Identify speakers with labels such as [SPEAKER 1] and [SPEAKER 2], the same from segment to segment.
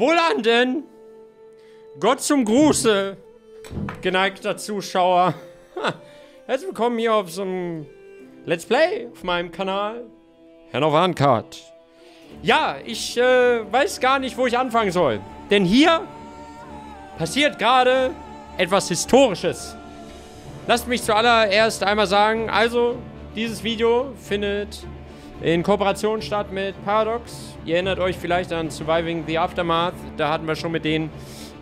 [SPEAKER 1] Wohlanden! Gott zum Gruße, geneigter Zuschauer. Ha, herzlich willkommen hier auf so einem Let's Play auf meinem Kanal. Herr Novankart. Ja, ich äh, weiß gar nicht, wo ich anfangen soll. Denn hier passiert gerade etwas Historisches. Lasst mich zuallererst einmal sagen, also, dieses Video findet in Kooperation statt mit Paradox. Ihr erinnert euch vielleicht an Surviving the Aftermath. Da hatten wir schon mit denen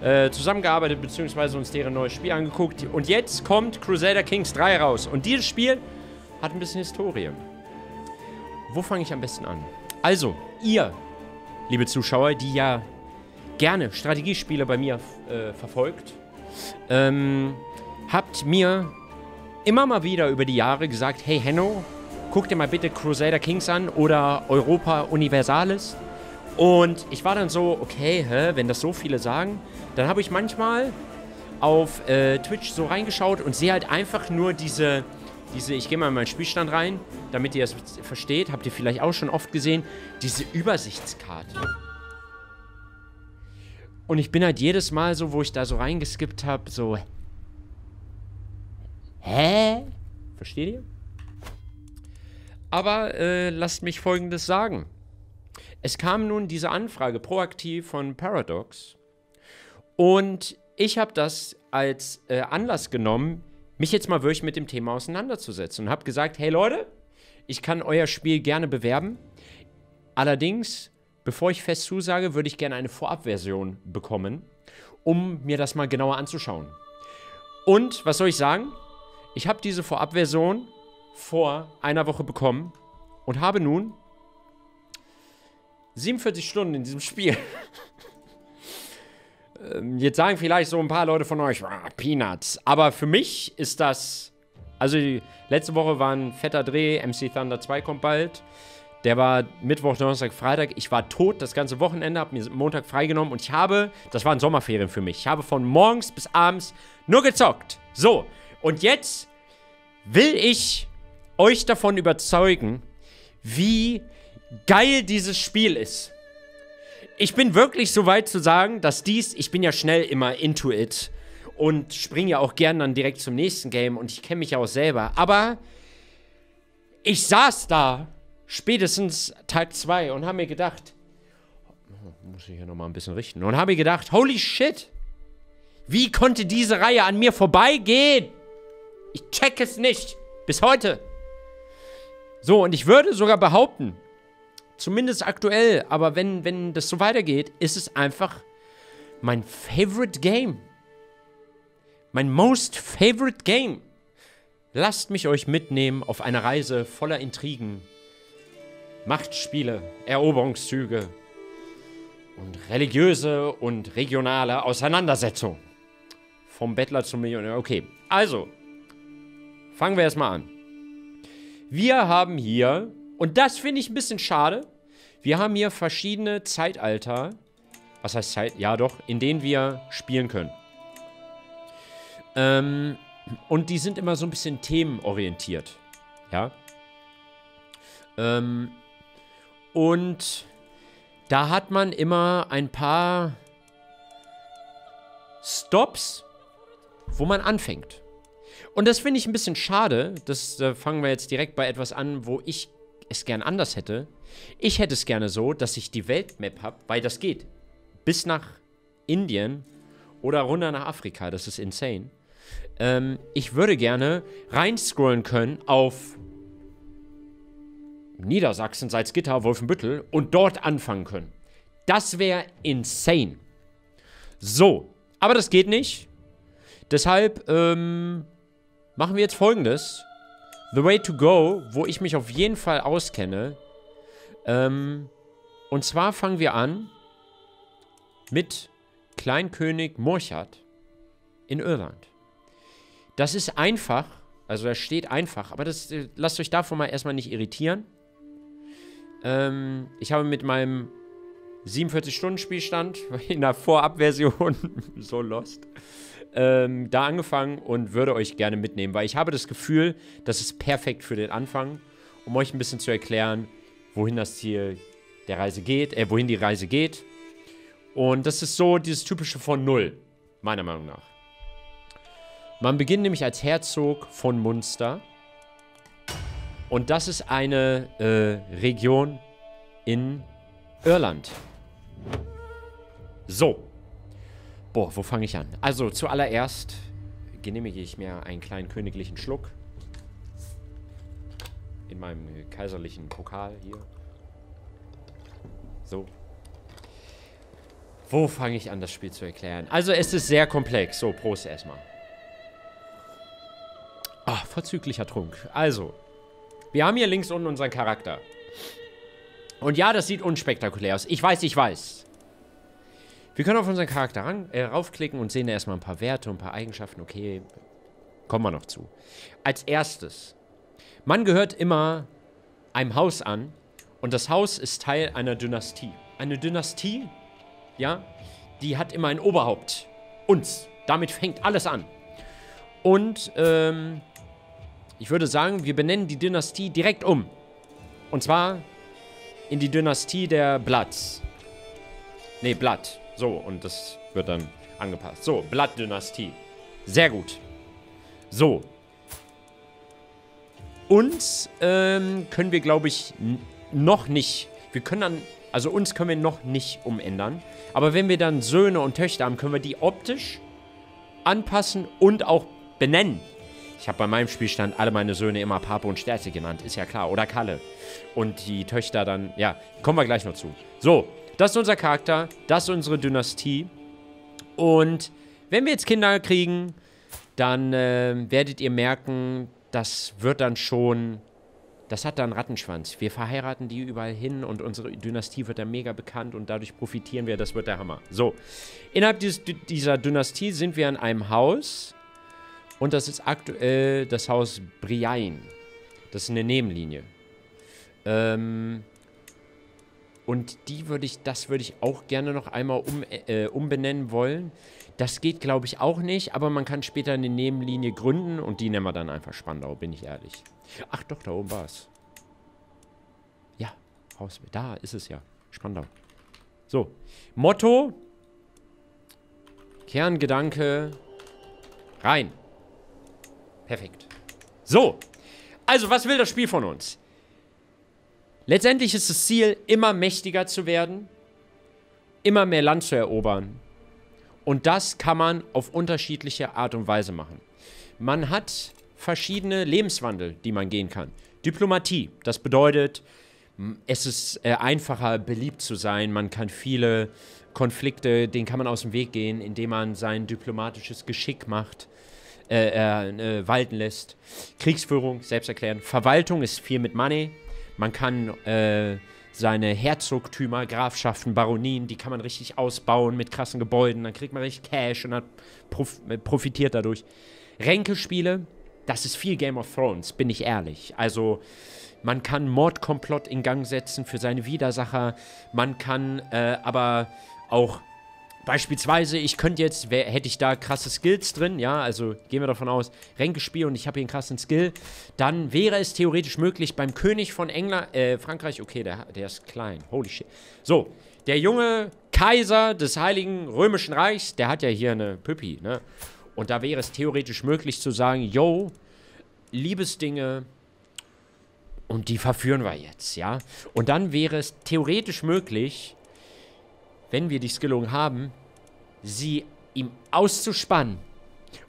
[SPEAKER 1] äh, zusammengearbeitet, beziehungsweise uns deren neues Spiel angeguckt. Und jetzt kommt Crusader Kings 3 raus. Und dieses Spiel hat ein bisschen Historie. Wo fange ich am besten an? Also, ihr, liebe Zuschauer, die ja gerne Strategiespiele bei mir äh, verfolgt, ähm, habt mir immer mal wieder über die Jahre gesagt, hey Henno, guck dir mal bitte Crusader Kings an oder Europa Universalis. Und ich war dann so, okay, hä, wenn das so viele sagen, dann habe ich manchmal auf äh, Twitch so reingeschaut und sehe halt einfach nur diese, diese, ich gehe mal in meinen Spielstand rein, damit ihr es versteht, habt ihr vielleicht auch schon oft gesehen, diese Übersichtskarte. Und ich bin halt jedes Mal so, wo ich da so reingeskippt habe, so, hä? Versteht ihr? Aber äh, lasst mich Folgendes sagen. Es kam nun diese Anfrage proaktiv von Paradox und ich habe das als äh, Anlass genommen, mich jetzt mal wirklich mit dem Thema auseinanderzusetzen und habe gesagt, hey Leute, ich kann euer Spiel gerne bewerben. Allerdings, bevor ich fest zusage, würde ich gerne eine Vorabversion bekommen, um mir das mal genauer anzuschauen. Und was soll ich sagen? Ich habe diese Vorabversion vor einer Woche bekommen und habe nun 47 Stunden in diesem Spiel. Ähm, jetzt sagen vielleicht so ein paar Leute von euch, ah, Peanuts. Aber für mich ist das. Also, letzte Woche war ein fetter Dreh. MC Thunder 2 kommt bald. Der war Mittwoch, Donnerstag, Freitag. Ich war tot das ganze Wochenende, habe mir Montag freigenommen und ich habe, das waren Sommerferien für mich, ich habe von morgens bis abends nur gezockt. So, und jetzt will ich euch davon überzeugen, wie geil dieses Spiel ist. Ich bin wirklich so weit zu sagen, dass dies, ich bin ja schnell immer into it und springe ja auch gern dann direkt zum nächsten Game und ich kenne mich ja auch selber, aber ich saß da spätestens Tag 2 und habe mir gedacht, muss ich hier nochmal ein bisschen richten, und habe mir gedacht, holy shit, wie konnte diese Reihe an mir vorbeigehen? Ich check es nicht. Bis heute. So, und ich würde sogar behaupten, zumindest aktuell, aber wenn, wenn das so weitergeht, ist es einfach mein favorite Game. Mein most favorite Game. Lasst mich euch mitnehmen auf eine Reise voller Intrigen, Machtspiele, Eroberungszüge und religiöse und regionale Auseinandersetzungen. Vom Bettler zum Millionär. Okay, also, fangen wir erstmal an. Wir haben hier, und das finde ich ein bisschen schade, wir haben hier verschiedene Zeitalter, was heißt Zeit? Ja doch, in denen wir spielen können. Ähm, und die sind immer so ein bisschen themenorientiert. Ja. Ähm, und da hat man immer ein paar Stops, wo man anfängt. Und das finde ich ein bisschen schade. Das da fangen wir jetzt direkt bei etwas an, wo ich es gern anders hätte. Ich hätte es gerne so, dass ich die Weltmap habe, weil das geht. Bis nach Indien oder runter nach Afrika. Das ist insane. Ähm, ich würde gerne reinscrollen können auf Niedersachsen, Salzgitter, Wolfenbüttel und dort anfangen können. Das wäre insane. So, aber das geht nicht. Deshalb, ähm, machen wir jetzt folgendes. The Way to Go, wo ich mich auf jeden Fall auskenne. Ähm, und zwar fangen wir an mit Kleinkönig Morchard in Irland. Das ist einfach, also da steht einfach, aber das äh, lasst euch davon mal erstmal nicht irritieren. Ähm, ich habe mit meinem 47-Stunden-Spielstand in der Vorabversion so lost ähm, da angefangen und würde euch gerne mitnehmen, weil ich habe das Gefühl, das ist perfekt für den Anfang, um euch ein bisschen zu erklären, wohin das Ziel der Reise geht, äh, wohin die Reise geht. Und das ist so dieses typische von Null, meiner Meinung nach. Man beginnt nämlich als Herzog von Munster. Und das ist eine äh, Region in Irland. So. Boah, wo fange ich an? Also, zuallererst genehmige ich mir einen kleinen königlichen Schluck. In meinem kaiserlichen Pokal hier. So. Wo fange ich an, das Spiel zu erklären? Also, es ist sehr komplex. So, Prost erstmal. Ah, vorzüglicher Trunk. Also, wir haben hier links unten unseren Charakter. Und ja, das sieht unspektakulär aus. Ich weiß, ich weiß. Wir können auf unseren Charakter ran, äh, raufklicken und sehen erstmal ein paar Werte und ein paar Eigenschaften. Okay, kommen wir noch zu. Als erstes, man gehört immer einem Haus an und das Haus ist Teil einer Dynastie. Eine Dynastie, ja, die hat immer ein Oberhaupt. Uns. Damit fängt alles an. Und, ähm, ich würde sagen, wir benennen die Dynastie direkt um. Und zwar in die Dynastie der Bloods. Ne, Blatt. So, und das wird dann angepasst. So, Blatt-Dynastie. Sehr gut. So. Uns ähm, können wir, glaube ich, noch nicht. Wir können dann. Also uns können wir noch nicht umändern. Aber wenn wir dann Söhne und Töchter haben, können wir die optisch anpassen und auch benennen. Ich habe bei meinem Spielstand alle meine Söhne immer Papo und Stärze genannt, ist ja klar. Oder Kalle. Und die Töchter dann, ja, kommen wir gleich noch zu. So, das ist unser Charakter, das ist unsere Dynastie. Und wenn wir jetzt Kinder kriegen, dann äh, werdet ihr merken, das wird dann schon, das hat dann Rattenschwanz. Wir verheiraten die überall hin und unsere Dynastie wird dann mega bekannt und dadurch profitieren wir, das wird der Hammer. So, innerhalb dieses, dieser Dynastie sind wir in einem Haus und das ist aktuell das Haus Briain. Das ist eine Nebenlinie. Ähm, und die würde ich, das würde ich auch gerne noch einmal um, äh, umbenennen wollen. Das geht, glaube ich, auch nicht, aber man kann später eine Nebenlinie gründen und die nennen wir dann einfach Spandau, bin ich ehrlich. Ach doch, da oben war es. Ja, Haus, da ist es ja. Spandau. So, Motto, Kerngedanke, rein. Perfekt. So. Also, was will das Spiel von uns? Letztendlich ist das Ziel, immer mächtiger zu werden, immer mehr Land zu erobern. Und das kann man auf unterschiedliche Art und Weise machen. Man hat verschiedene Lebenswandel, die man gehen kann. Diplomatie, das bedeutet, es ist äh, einfacher, beliebt zu sein. Man kann viele Konflikte, denen kann man aus dem Weg gehen, indem man sein diplomatisches Geschick macht äh, äh, walten lässt. Kriegsführung, selbst erklären. Verwaltung ist viel mit Money. Man kann äh, seine Herzogtümer, Grafschaften, Baronien, die kann man richtig ausbauen mit krassen Gebäuden. Dann kriegt man richtig Cash und hat prof profitiert dadurch. Ränkespiele, das ist viel Game of Thrones, bin ich ehrlich. Also man kann Mordkomplott in Gang setzen für seine Widersacher. Man kann äh, aber auch Beispielsweise, ich könnte jetzt, wär, hätte ich da krasse Skills drin, ja, also gehen wir davon aus, Ränkespiel und ich habe hier einen krassen Skill, dann wäre es theoretisch möglich beim König von England, äh, Frankreich, okay, der, der ist klein, holy shit. So, der junge Kaiser des Heiligen Römischen Reichs, der hat ja hier eine Püppi, ne? Und da wäre es theoretisch möglich zu sagen, yo, Liebesdinge, und die verführen wir jetzt, ja? Und dann wäre es theoretisch möglich, wenn wir die Skillung haben, sie ihm auszuspannen,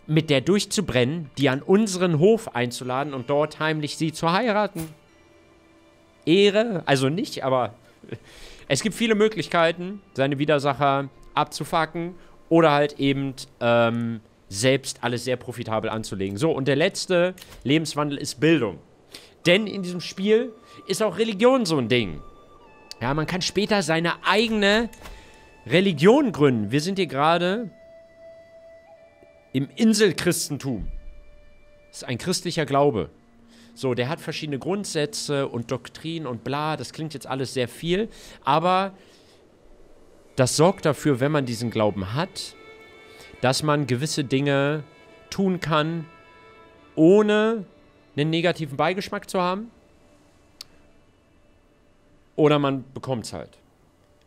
[SPEAKER 1] mit der durchzubrennen, die an unseren Hof einzuladen und dort heimlich sie zu heiraten. Ehre, also nicht, aber es gibt viele Möglichkeiten, seine Widersacher abzufacken oder halt eben ähm, selbst alles sehr profitabel anzulegen. So, und der letzte Lebenswandel ist Bildung. Denn in diesem Spiel ist auch Religion so ein Ding. Ja, man kann später seine eigene Religion gründen. Wir sind hier gerade im Inselchristentum. Das ist ein christlicher Glaube. So, der hat verschiedene Grundsätze und Doktrinen und bla. Das klingt jetzt alles sehr viel. Aber das sorgt dafür, wenn man diesen Glauben hat, dass man gewisse Dinge tun kann, ohne einen negativen Beigeschmack zu haben. Oder man bekommt es halt.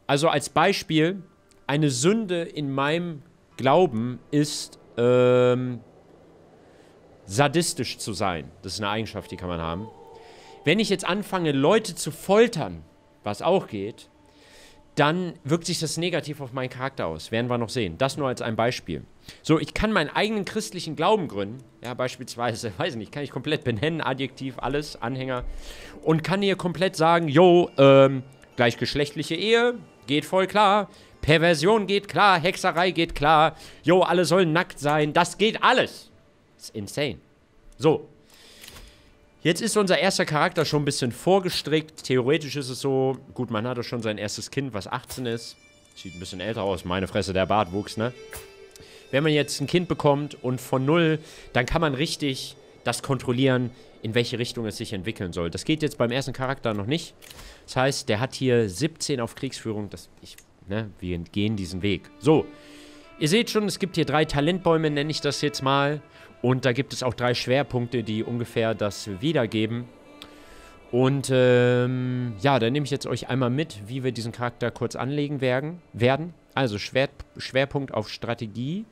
[SPEAKER 1] Also als Beispiel, eine Sünde in meinem Glauben ist, ähm, sadistisch zu sein. Das ist eine Eigenschaft, die kann man haben. Wenn ich jetzt anfange, Leute zu foltern, was auch geht, dann wirkt sich das negativ auf meinen Charakter aus. Werden wir noch sehen. Das nur als ein Beispiel. So, ich kann meinen eigenen christlichen Glauben gründen. Ja, beispielsweise, weiß ich nicht, kann ich komplett benennen, Adjektiv, alles, Anhänger. Und kann hier komplett sagen, yo, ähm, gleichgeschlechtliche Ehe, geht voll klar. Perversion geht klar, Hexerei geht klar. Jo, alle sollen nackt sein. Das geht alles. Ist insane. So. Jetzt ist unser erster Charakter schon ein bisschen vorgestrickt. Theoretisch ist es so, gut, man hatte schon sein erstes Kind, was 18 ist. Sieht ein bisschen älter aus. Meine Fresse, der Bart wuchs, ne? Wenn man jetzt ein Kind bekommt und von null, dann kann man richtig das kontrollieren, in welche Richtung es sich entwickeln soll. Das geht jetzt beim ersten Charakter noch nicht. Das heißt, der hat hier 17 auf Kriegsführung. Das, ich, ne, wir gehen diesen Weg. So, ihr seht schon, es gibt hier drei Talentbäume, nenne ich das jetzt mal. Und da gibt es auch drei Schwerpunkte, die ungefähr das wiedergeben. Und ähm, ja, da nehme ich jetzt euch einmal mit, wie wir diesen Charakter kurz anlegen werden. werden. Also Schwer, Schwerpunkt auf Strategie.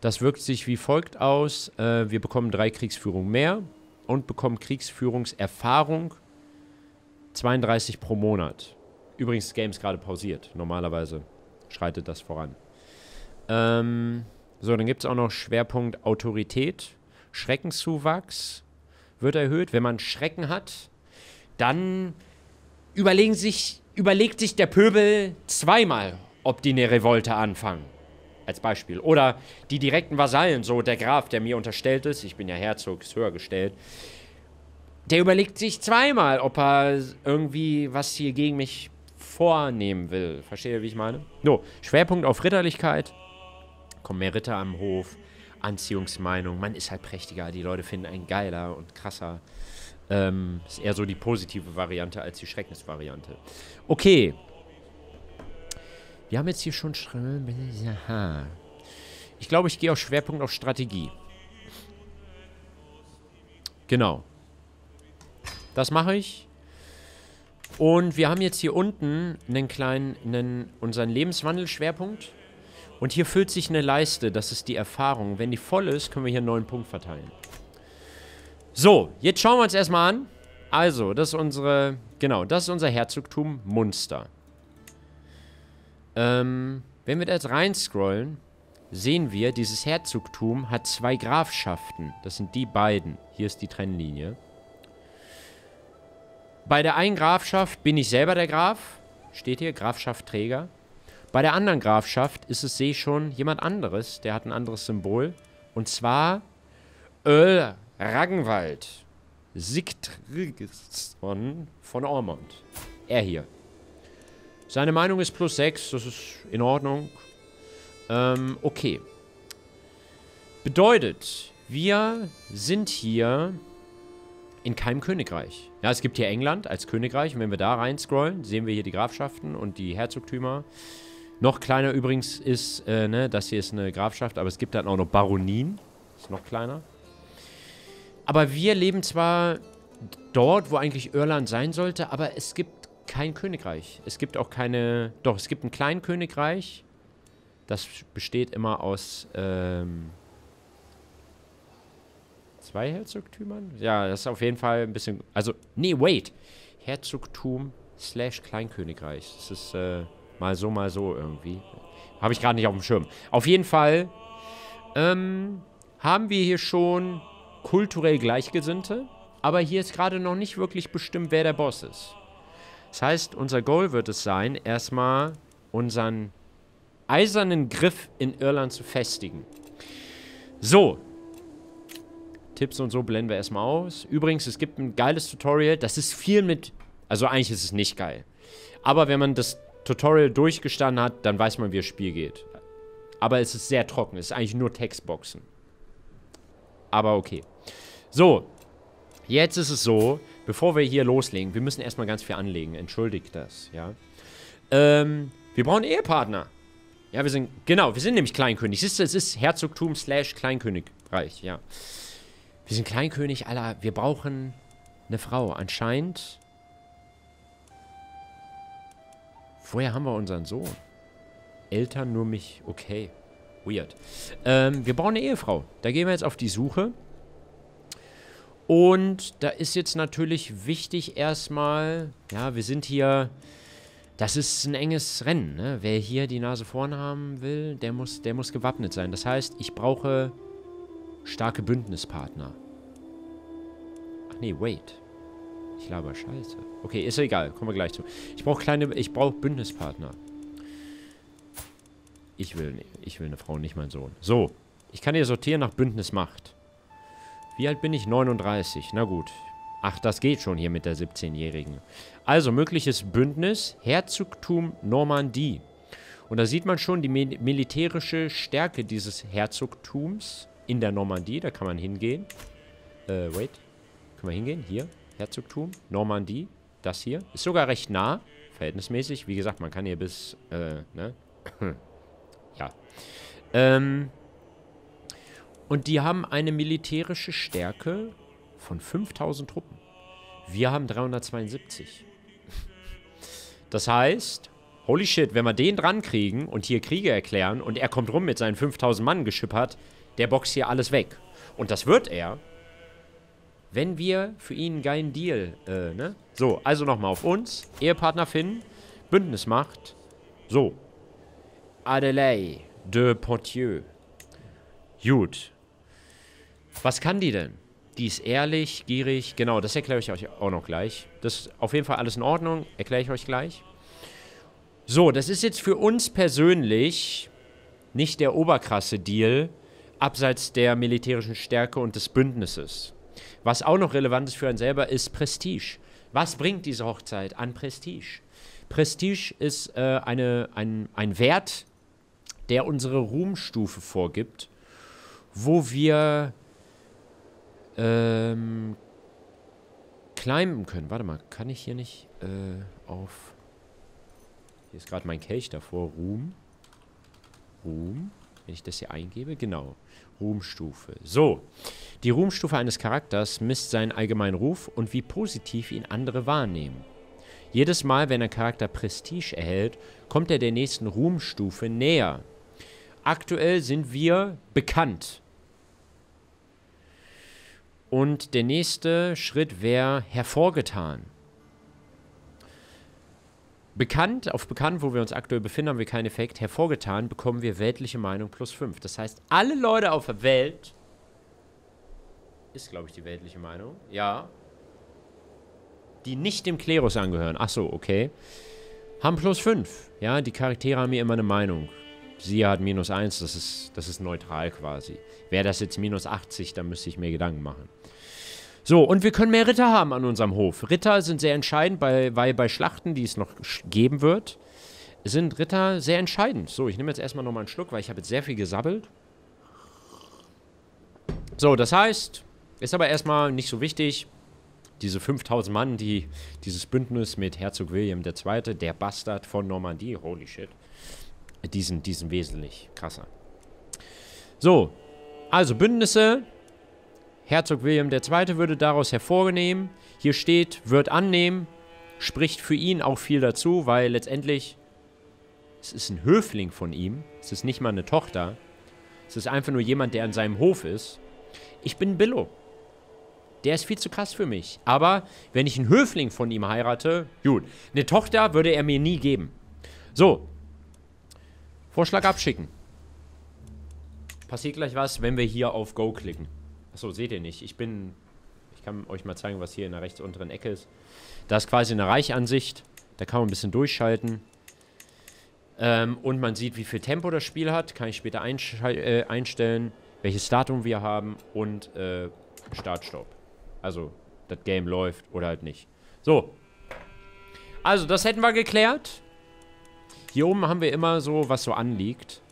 [SPEAKER 1] Das wirkt sich wie folgt aus. Äh, wir bekommen drei Kriegsführung mehr und bekommen Kriegsführungserfahrung 32 pro Monat. Übrigens, das Game ist gerade pausiert. Normalerweise schreitet das voran. Ähm, so, dann gibt es auch noch Schwerpunkt Autorität. Schreckenszuwachs wird erhöht. Wenn man Schrecken hat, dann überlegen sich, überlegt sich der Pöbel zweimal, ob die eine Revolte anfangen. Als Beispiel. Oder die direkten Vasallen, so der Graf, der mir unterstellt ist, ich bin ja Herzog, ist höher gestellt, der überlegt sich zweimal, ob er irgendwie was hier gegen mich vornehmen will. Versteht ihr, wie ich meine? No, Schwerpunkt auf Ritterlichkeit. Kommen mehr Ritter am Hof. Anziehungsmeinung. Man ist halt prächtiger. Die Leute finden einen geiler und krasser. Ähm, ist eher so die positive Variante als die Schreckensvariante. Okay. Wir haben jetzt hier schon... Aha. Ich glaube, ich gehe auf Schwerpunkt auf Strategie. Genau. Das mache ich. Und wir haben jetzt hier unten einen kleinen, einen, unseren Lebenswandelschwerpunkt. Und hier füllt sich eine Leiste, das ist die Erfahrung. Wenn die voll ist, können wir hier einen neuen Punkt verteilen. So, jetzt schauen wir uns erstmal an. Also, das ist unsere, genau, das ist unser Herzogtum Munster. Ähm, wenn wir da jetzt reinscrollen, sehen wir, dieses Herzogtum hat zwei Grafschaften. Das sind die beiden. Hier ist die Trennlinie. Bei der einen Grafschaft bin ich selber der Graf. Steht hier, Grafschaftträger. Bei der anderen Grafschaft ist es, sehe ich schon, jemand anderes. Der hat ein anderes Symbol. Und zwar Earl Ragnwald Sigtrygson von Ormond. Er hier. Seine Meinung ist plus 6. Das ist in Ordnung. Ähm, okay. Bedeutet, wir sind hier in keinem Königreich. Ja, es gibt hier England als Königreich. Und wenn wir da rein scrollen, sehen wir hier die Grafschaften und die Herzogtümer. Noch kleiner übrigens ist, äh, ne, das hier ist eine Grafschaft, aber es gibt dann auch noch Baronien. Ist noch kleiner. Aber wir leben zwar dort, wo eigentlich Irland sein sollte, aber es gibt kein Königreich. Es gibt auch keine... Doch, es gibt ein Kleinkönigreich. Das besteht immer aus... Ähm, zwei Herzogtümern? Ja, das ist auf jeden Fall ein bisschen... Also, nee, wait. Herzogtum slash Kleinkönigreich. Das ist äh, mal so, mal so irgendwie. Habe ich gerade nicht auf dem Schirm. Auf jeden Fall ähm, haben wir hier schon kulturell Gleichgesinnte. Aber hier ist gerade noch nicht wirklich bestimmt, wer der Boss ist. Das heißt, unser Goal wird es sein, erstmal unseren eisernen Griff in Irland zu festigen. So, Tipps und so blenden wir erstmal aus. Übrigens, es gibt ein geiles Tutorial. Das ist viel mit... Also eigentlich ist es nicht geil. Aber wenn man das Tutorial durchgestanden hat, dann weiß man, wie das Spiel geht. Aber es ist sehr trocken. Es ist eigentlich nur Textboxen. Aber okay. So. Jetzt ist es so, bevor wir hier loslegen, wir müssen erstmal ganz viel anlegen. Entschuldigt das, ja. Ähm, wir brauchen Ehepartner. Ja, wir sind, genau, wir sind nämlich Kleinkönig. Siehst du, es ist Herzogtum slash Kleinkönigreich, ja. Wir sind Kleinkönig, aller. Wir brauchen eine Frau. Anscheinend Woher haben wir unseren Sohn? Eltern nur mich. Okay. Weird. Ähm, wir brauchen eine Ehefrau. Da gehen wir jetzt auf die Suche. Und da ist jetzt natürlich wichtig erstmal, ja, wir sind hier, das ist ein enges Rennen, ne? Wer hier die Nase vorne haben will, der muss, der muss gewappnet sein. Das heißt, ich brauche starke Bündnispartner. Ach nee, wait. Ich laber Scheiße. Okay, ist egal, kommen wir gleich zu. Ich brauche kleine, ich brauche Bündnispartner. Ich will, ich will eine Frau, nicht mein Sohn. So, ich kann hier sortieren nach Bündnismacht. Wie alt bin ich? 39. Na gut. Ach, das geht schon hier mit der 17-Jährigen. Also, mögliches Bündnis, Herzogtum Normandie. Und da sieht man schon die militärische Stärke dieses Herzogtums in der Normandie. Da kann man hingehen. Äh, wait. Können wir hingehen? Hier. Herzogtum. Normandie. Das hier. Ist sogar recht nah. Verhältnismäßig. Wie gesagt, man kann hier bis, äh, ne? ja. Ähm, und die haben eine militärische Stärke von 5000 Truppen. Wir haben 372. Das heißt, holy shit, wenn wir den dran kriegen und hier Kriege erklären und er kommt rum mit seinen 5000 Mann geschippert, der boxt hier alles weg. Und das wird er, wenn wir für ihn einen geilen Deal, äh, ne? So, also nochmal auf uns. Ehepartner finden. Bündnismacht. So. Adelaide de Portieu. Gut. Was kann die denn? Die ist ehrlich, gierig. Genau, das erkläre ich euch auch noch gleich. Das ist auf jeden Fall alles in Ordnung. Erkläre ich euch gleich. So, das ist jetzt für uns persönlich nicht der oberkrasse Deal, abseits der militärischen Stärke und des Bündnisses. Was auch noch relevant ist für einen selber, ist Prestige. Was bringt diese Hochzeit an Prestige? Prestige ist äh, eine, ein, ein Wert, der unsere Ruhmstufe vorgibt, wo wir ähm, climben können. Warte mal, kann ich hier nicht äh, auf... Hier ist gerade mein Kelch davor. Ruhm. Ruhm. Wenn ich das hier eingebe, genau. Ruhmstufe. So, die Ruhmstufe eines Charakters misst seinen allgemeinen Ruf und wie positiv ihn andere wahrnehmen. Jedes Mal, wenn ein Charakter Prestige erhält, kommt er der nächsten Ruhmstufe näher. Aktuell sind wir bekannt. Und der nächste Schritt wäre hervorgetan. Bekannt, auf bekannt, wo wir uns aktuell befinden, haben wir keinen Effekt. Hervorgetan bekommen wir weltliche Meinung plus 5. Das heißt, alle Leute auf der Welt, ist glaube ich die weltliche Meinung, ja, die nicht dem Klerus angehören, ach so, okay, haben plus 5. Ja, die Charaktere haben hier immer eine Meinung. Sie hat minus 1, das ist, das ist neutral quasi. Wäre das jetzt minus 80, dann müsste ich mir Gedanken machen. So, und wir können mehr Ritter haben an unserem Hof. Ritter sind sehr entscheidend, bei, weil bei Schlachten, die es noch geben wird, sind Ritter sehr entscheidend. So, ich nehme jetzt erstmal nochmal einen Schluck, weil ich habe jetzt sehr viel gesabbelt. So, das heißt, ist aber erstmal nicht so wichtig, diese 5000 Mann, die dieses Bündnis mit Herzog William II., der Bastard von Normandie, holy shit, die sind, die sind wesentlich krasser. So, also Bündnisse, Herzog William II. würde daraus hervornehmen. Hier steht, wird annehmen, spricht für ihn auch viel dazu, weil letztendlich es ist ein Höfling von ihm. Es ist nicht mal eine Tochter. Es ist einfach nur jemand, der an seinem Hof ist. Ich bin Billo. Der ist viel zu krass für mich. Aber wenn ich einen Höfling von ihm heirate, gut. Eine Tochter würde er mir nie geben. So. Vorschlag abschicken. Passiert gleich was, wenn wir hier auf Go klicken. Achso, seht ihr nicht. Ich bin... Ich kann euch mal zeigen, was hier in der rechts unteren Ecke ist. Da ist quasi eine Reichansicht. Da kann man ein bisschen durchschalten. Ähm, und man sieht, wie viel Tempo das Spiel hat. Kann ich später äh, einstellen, welches Datum wir haben und äh, Startstopp. Also, das Game läuft oder halt nicht. So. Also, das hätten wir geklärt. Hier oben haben wir immer so, was so anliegt.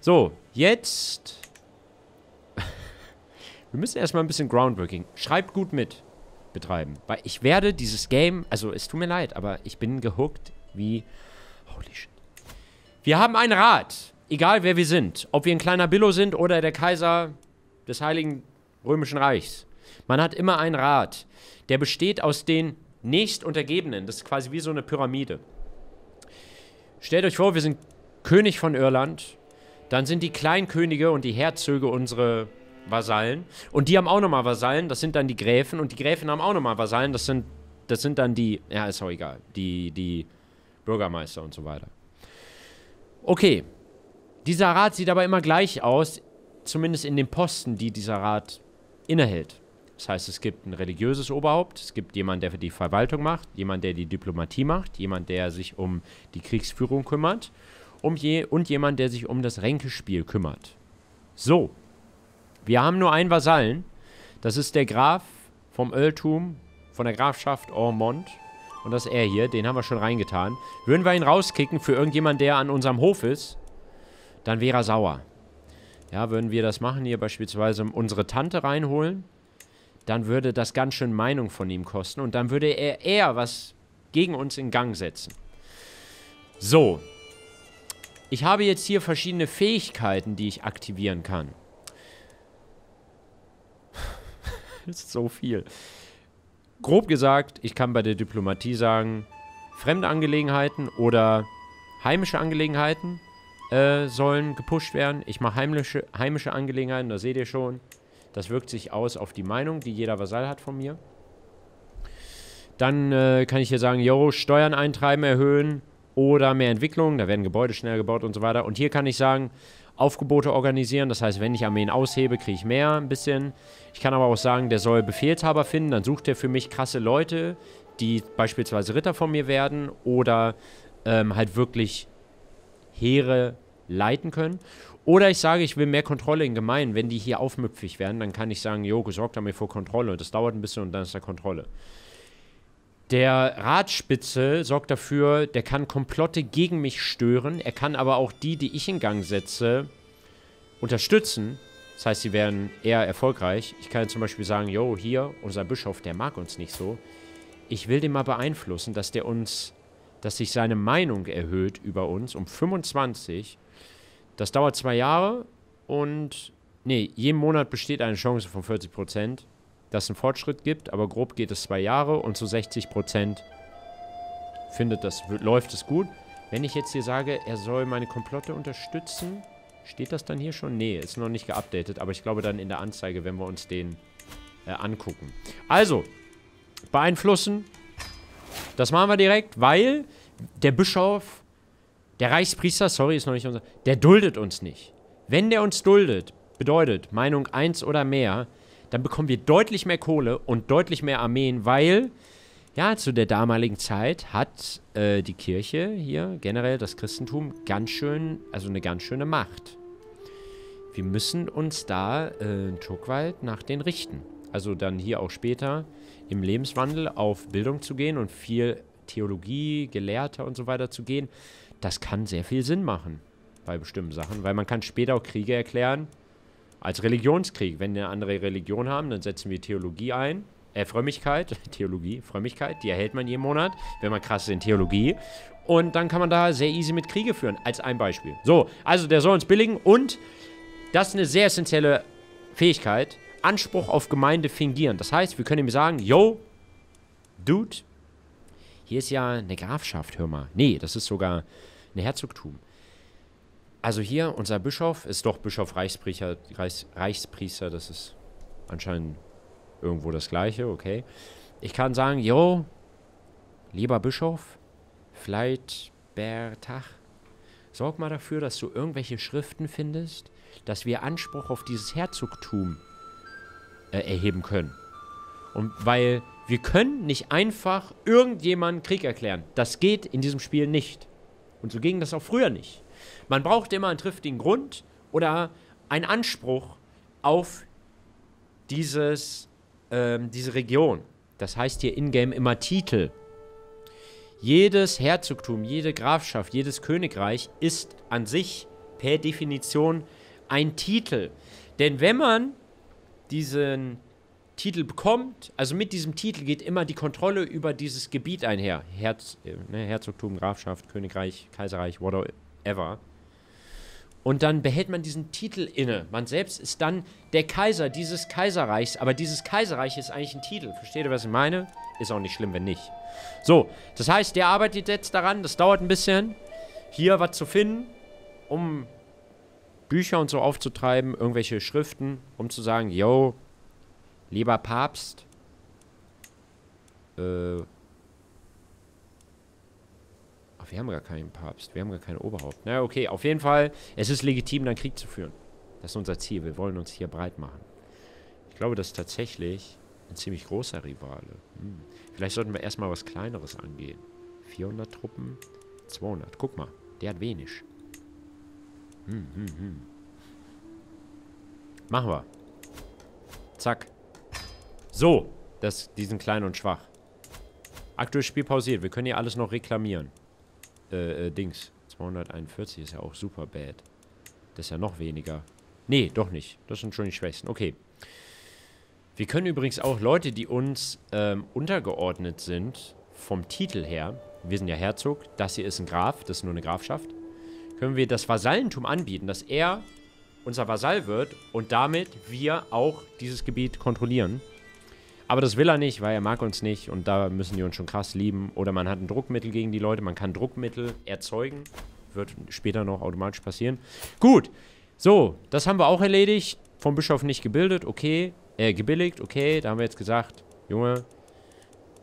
[SPEAKER 1] So, jetzt wir müssen erstmal ein bisschen Groundworking. Schreibt gut mit betreiben. Weil ich werde dieses Game, also es tut mir leid, aber ich bin gehuckt wie. Holy shit. Wir haben einen Rat. Egal wer wir sind. Ob wir ein kleiner Billo sind oder der Kaiser des Heiligen Römischen Reichs. Man hat immer einen Rat. Der besteht aus den nächstuntergebenen. Das ist quasi wie so eine Pyramide. stellt euch vor, wir sind König von Irland. Dann sind die Kleinkönige und die Herzöge unsere Vasallen. Und die haben auch nochmal Vasallen, das sind dann die Gräfen. Und die Gräfen haben auch nochmal Vasallen, das sind, das sind dann die, ja, ist auch egal, die, die Bürgermeister und so weiter. Okay, dieser Rat sieht aber immer gleich aus, zumindest in den Posten, die dieser Rat innehält. Das heißt, es gibt ein religiöses Oberhaupt, es gibt jemanden, der für die Verwaltung macht, jemand, der die Diplomatie macht, jemand, der sich um die Kriegsführung kümmert um je, und jemand, der sich um das Ränkespiel kümmert. So, wir haben nur einen Vasallen, das ist der Graf vom Earltum, von der Grafschaft Ormond. Und das ist er hier, den haben wir schon reingetan. Würden wir ihn rauskicken für irgendjemand, der an unserem Hof ist, dann wäre er sauer. Ja, würden wir das machen, hier beispielsweise unsere Tante reinholen, dann würde das ganz schön Meinung von ihm kosten und dann würde er eher was gegen uns in Gang setzen. So. Ich habe jetzt hier verschiedene Fähigkeiten, die ich aktivieren kann. das ist so viel. Grob gesagt, ich kann bei der Diplomatie sagen, fremde Angelegenheiten oder heimische Angelegenheiten äh, sollen gepusht werden. Ich mache heimische, heimische Angelegenheiten, da seht ihr schon. Das wirkt sich aus auf die Meinung, die jeder Vasall hat von mir. Dann äh, kann ich hier sagen, yo, Steuern eintreiben, erhöhen oder mehr Entwicklung. Da werden Gebäude schnell gebaut und so weiter. Und hier kann ich sagen, Aufgebote organisieren. Das heißt, wenn ich Armeen aushebe, kriege ich mehr ein bisschen. Ich kann aber auch sagen, der soll Befehlshaber finden. Dann sucht er für mich krasse Leute, die beispielsweise Ritter von mir werden oder ähm, halt wirklich Heere leiten können. Oder ich sage, ich will mehr Kontrolle in Gemeinden. Wenn die hier aufmüpfig werden, dann kann ich sagen, jo, gesorgt damit vor Kontrolle. Und das dauert ein bisschen und dann ist da Kontrolle. Der Ratspitze sorgt dafür, der kann Komplotte gegen mich stören. Er kann aber auch die, die ich in Gang setze, unterstützen. Das heißt, sie werden eher erfolgreich. Ich kann zum Beispiel sagen, jo, hier, unser Bischof, der mag uns nicht so. Ich will den mal beeinflussen, dass der uns, dass sich seine Meinung erhöht über uns um 25 das dauert zwei Jahre und nee, jeden Monat besteht eine Chance von 40 Prozent, dass es einen Fortschritt gibt, aber grob geht es zwei Jahre und zu 60 Prozent findet das, läuft es gut. Wenn ich jetzt hier sage, er soll meine Komplotte unterstützen, steht das dann hier schon? Nee, ist noch nicht geupdatet, aber ich glaube dann in der Anzeige, wenn wir uns den äh, angucken. Also, beeinflussen. Das machen wir direkt, weil der Bischof der Reichspriester, sorry, ist noch nicht unser, der duldet uns nicht. Wenn der uns duldet, bedeutet Meinung 1 oder mehr, dann bekommen wir deutlich mehr Kohle und deutlich mehr Armeen, weil, ja, zu der damaligen Zeit hat äh, die Kirche hier, generell das Christentum, ganz schön, also eine ganz schöne Macht. Wir müssen uns da äh, Stück weit nach den richten. Also dann hier auch später im Lebenswandel auf Bildung zu gehen und viel Theologie, Gelehrter und so weiter zu gehen das kann sehr viel Sinn machen bei bestimmten Sachen, weil man kann später auch Kriege erklären als Religionskrieg. Wenn wir eine andere Religion haben, dann setzen wir Theologie ein, äh, Frömmigkeit, Theologie, Frömmigkeit, die erhält man jeden Monat, wenn man krass ist in Theologie. Und dann kann man da sehr easy mit Kriege führen, als ein Beispiel. So, also der soll uns billigen und das ist eine sehr essentielle Fähigkeit, Anspruch auf Gemeinde fingieren. Das heißt, wir können ihm sagen, yo, Dude, hier ist ja eine Grafschaft, hör mal. Nee, das ist sogar ein Herzogtum. Also hier, unser Bischof ist doch Bischof Reichs, Reichspriester, das ist anscheinend irgendwo das gleiche, okay. Ich kann sagen, jo, lieber Bischof, vielleicht Bertach, sorg mal dafür, dass du irgendwelche Schriften findest, dass wir Anspruch auf dieses Herzogtum äh, erheben können. Und weil wir können nicht einfach irgendjemanden Krieg erklären. Das geht in diesem Spiel nicht. Und so ging das auch früher nicht. Man braucht immer einen triftigen Grund oder einen Anspruch auf dieses, ähm, diese Region. Das heißt hier in-game immer Titel. Jedes Herzogtum, jede Grafschaft, jedes Königreich ist an sich per Definition ein Titel. Denn wenn man diesen Titel bekommt, also mit diesem Titel geht immer die Kontrolle über dieses Gebiet einher. Herz, äh, ne, Herzogtum, Grafschaft, Königreich, Kaiserreich, whatever. Und dann behält man diesen Titel inne. Man selbst ist dann der Kaiser dieses Kaiserreichs, aber dieses Kaiserreich ist eigentlich ein Titel. Versteht ihr, was ich meine? Ist auch nicht schlimm, wenn nicht. So, das heißt, der arbeitet jetzt daran, das dauert ein bisschen. hier was zu finden, um Bücher und so aufzutreiben, irgendwelche Schriften, um zu sagen, yo, lieber Papst, äh, wir haben gar keinen Papst, wir haben gar kein Oberhaupt. Na, naja, okay, auf jeden Fall, es ist legitim, dann Krieg zu führen. Das ist unser Ziel, wir wollen uns hier breit machen. Ich glaube, das ist tatsächlich ein ziemlich großer Rivale. Hm. Vielleicht sollten wir erstmal was Kleineres angehen. 400 Truppen, 200. Guck mal, der hat wenig. Hm, hm, hm. Machen wir. Zack. So. Das, die sind klein und schwach. Aktuelles Spiel pausiert. Wir können hier alles noch reklamieren. Äh, äh, Dings. 241 ist ja auch super bad. Das ist ja noch weniger. Nee, doch nicht. Das sind schon die Schwächsten. Okay. Wir können übrigens auch Leute, die uns ähm, untergeordnet sind, vom Titel her, wir sind ja Herzog, das hier ist ein Graf, das ist nur eine Grafschaft, können wir das Vasallentum anbieten, dass er unser Vasall wird und damit wir auch dieses Gebiet kontrollieren. Aber das will er nicht, weil er mag uns nicht und da müssen die uns schon krass lieben. Oder man hat ein Druckmittel gegen die Leute, man kann Druckmittel erzeugen. Wird später noch automatisch passieren. Gut, so, das haben wir auch erledigt. Vom Bischof nicht gebildet, okay. Äh, gebilligt, okay. Da haben wir jetzt gesagt, Junge,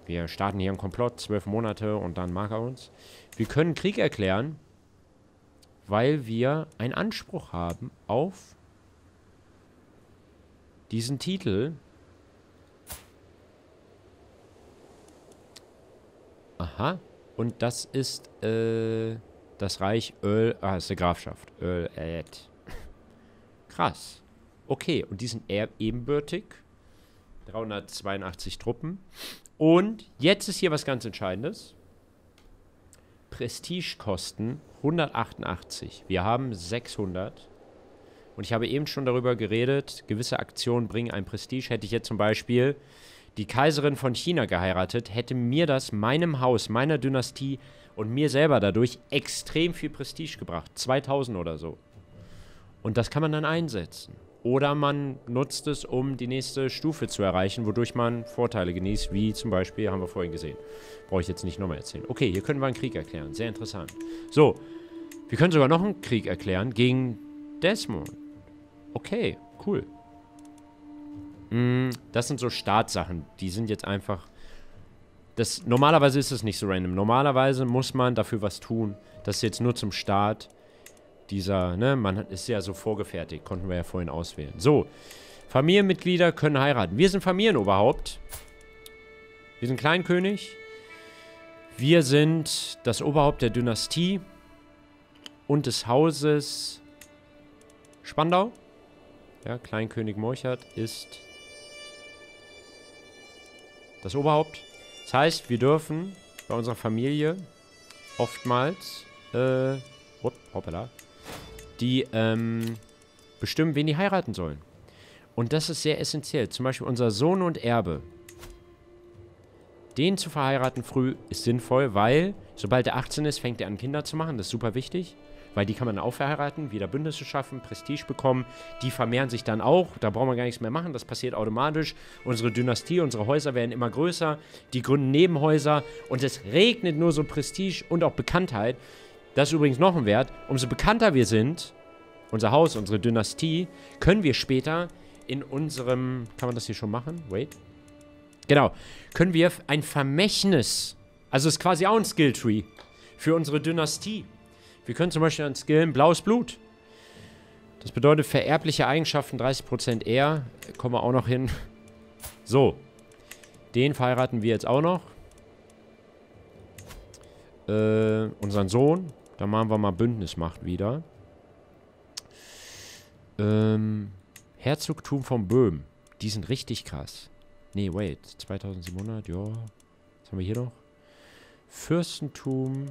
[SPEAKER 1] wir starten hier einen Komplott, zwölf Monate und dann mag er uns. Wir können Krieg erklären, weil wir einen Anspruch haben auf diesen Titel. Aha. Und das ist äh, das Reich Öl. Ah, ist eine Grafschaft. Öl. Äh, Krass. Okay, und die sind ebenbürtig. 382 Truppen. Und jetzt ist hier was ganz Entscheidendes. Prestigekosten 188. Wir haben 600. Und ich habe eben schon darüber geredet, gewisse Aktionen bringen ein Prestige. Hätte ich jetzt zum Beispiel die Kaiserin von China geheiratet, hätte mir das meinem Haus, meiner Dynastie und mir selber dadurch extrem viel Prestige gebracht. 2000 oder so. Und das kann man dann einsetzen. Oder man nutzt es, um die nächste Stufe zu erreichen, wodurch man Vorteile genießt, wie zum Beispiel, haben wir vorhin gesehen. Brauche ich jetzt nicht nochmal erzählen. Okay, hier können wir einen Krieg erklären. Sehr interessant. So, wir können sogar noch einen Krieg erklären gegen Desmond. Okay, cool. Das sind so Startsachen. Die sind jetzt einfach... Das, normalerweise ist es nicht so random. Normalerweise muss man dafür was tun. Das ist jetzt nur zum Start dieser, ne, man ist ja so vorgefertigt, konnten wir ja vorhin auswählen. So, Familienmitglieder können heiraten. Wir sind Familienoberhaupt. Wir sind Kleinkönig. Wir sind das Oberhaupt der Dynastie und des Hauses Spandau. Ja, Kleinkönig Morchert ist das Oberhaupt. Das heißt, wir dürfen bei unserer Familie oftmals, äh, hoppala, die ähm, bestimmen, wen die heiraten sollen. Und das ist sehr essentiell. Zum Beispiel unser Sohn und Erbe. Den zu verheiraten früh ist sinnvoll, weil sobald er 18 ist, fängt er an Kinder zu machen. Das ist super wichtig, weil die kann man auch verheiraten, wieder Bündnisse schaffen, Prestige bekommen. Die vermehren sich dann auch. Da braucht man gar nichts mehr machen. Das passiert automatisch. Unsere Dynastie, unsere Häuser werden immer größer. Die gründen Nebenhäuser und es regnet nur so Prestige und auch Bekanntheit. Das ist übrigens noch ein Wert. Umso bekannter wir sind, unser Haus, unsere Dynastie, können wir später in unserem... Kann man das hier schon machen? Wait. Genau. Können wir ein Vermächtnis... Also ist quasi auch ein Skilltree für unsere Dynastie. Wir können zum Beispiel ein skillen blaues Blut. Das bedeutet vererbliche Eigenschaften 30% eher. Kommen wir auch noch hin. So. Den verheiraten wir jetzt auch noch. Äh, unseren Sohn. Da machen wir mal Bündnismacht wieder. Ähm, Herzogtum von Böhmen. Die sind richtig krass. Nee, wait. 2700, ja. Was haben wir hier noch? Fürstentum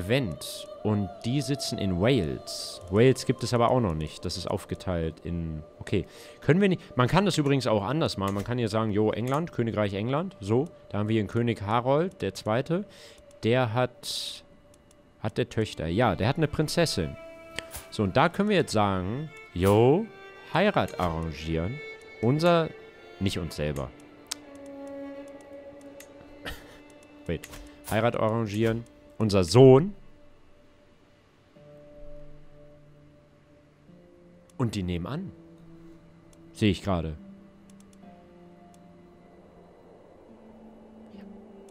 [SPEAKER 1] Gwent. Und die sitzen in Wales. Wales gibt es aber auch noch nicht. Das ist aufgeteilt in... Okay. Können wir nicht... Man kann das übrigens auch anders machen. Man kann hier sagen, jo, England, Königreich England. So. Da haben wir hier einen König Harold, der Zweite. Der hat hat der Töchter? Ja, der hat eine Prinzessin. So, und da können wir jetzt sagen, yo, Heirat arrangieren. Unser, nicht uns selber. Wait. Heirat arrangieren unser Sohn und die nehmen an. Sehe ich gerade.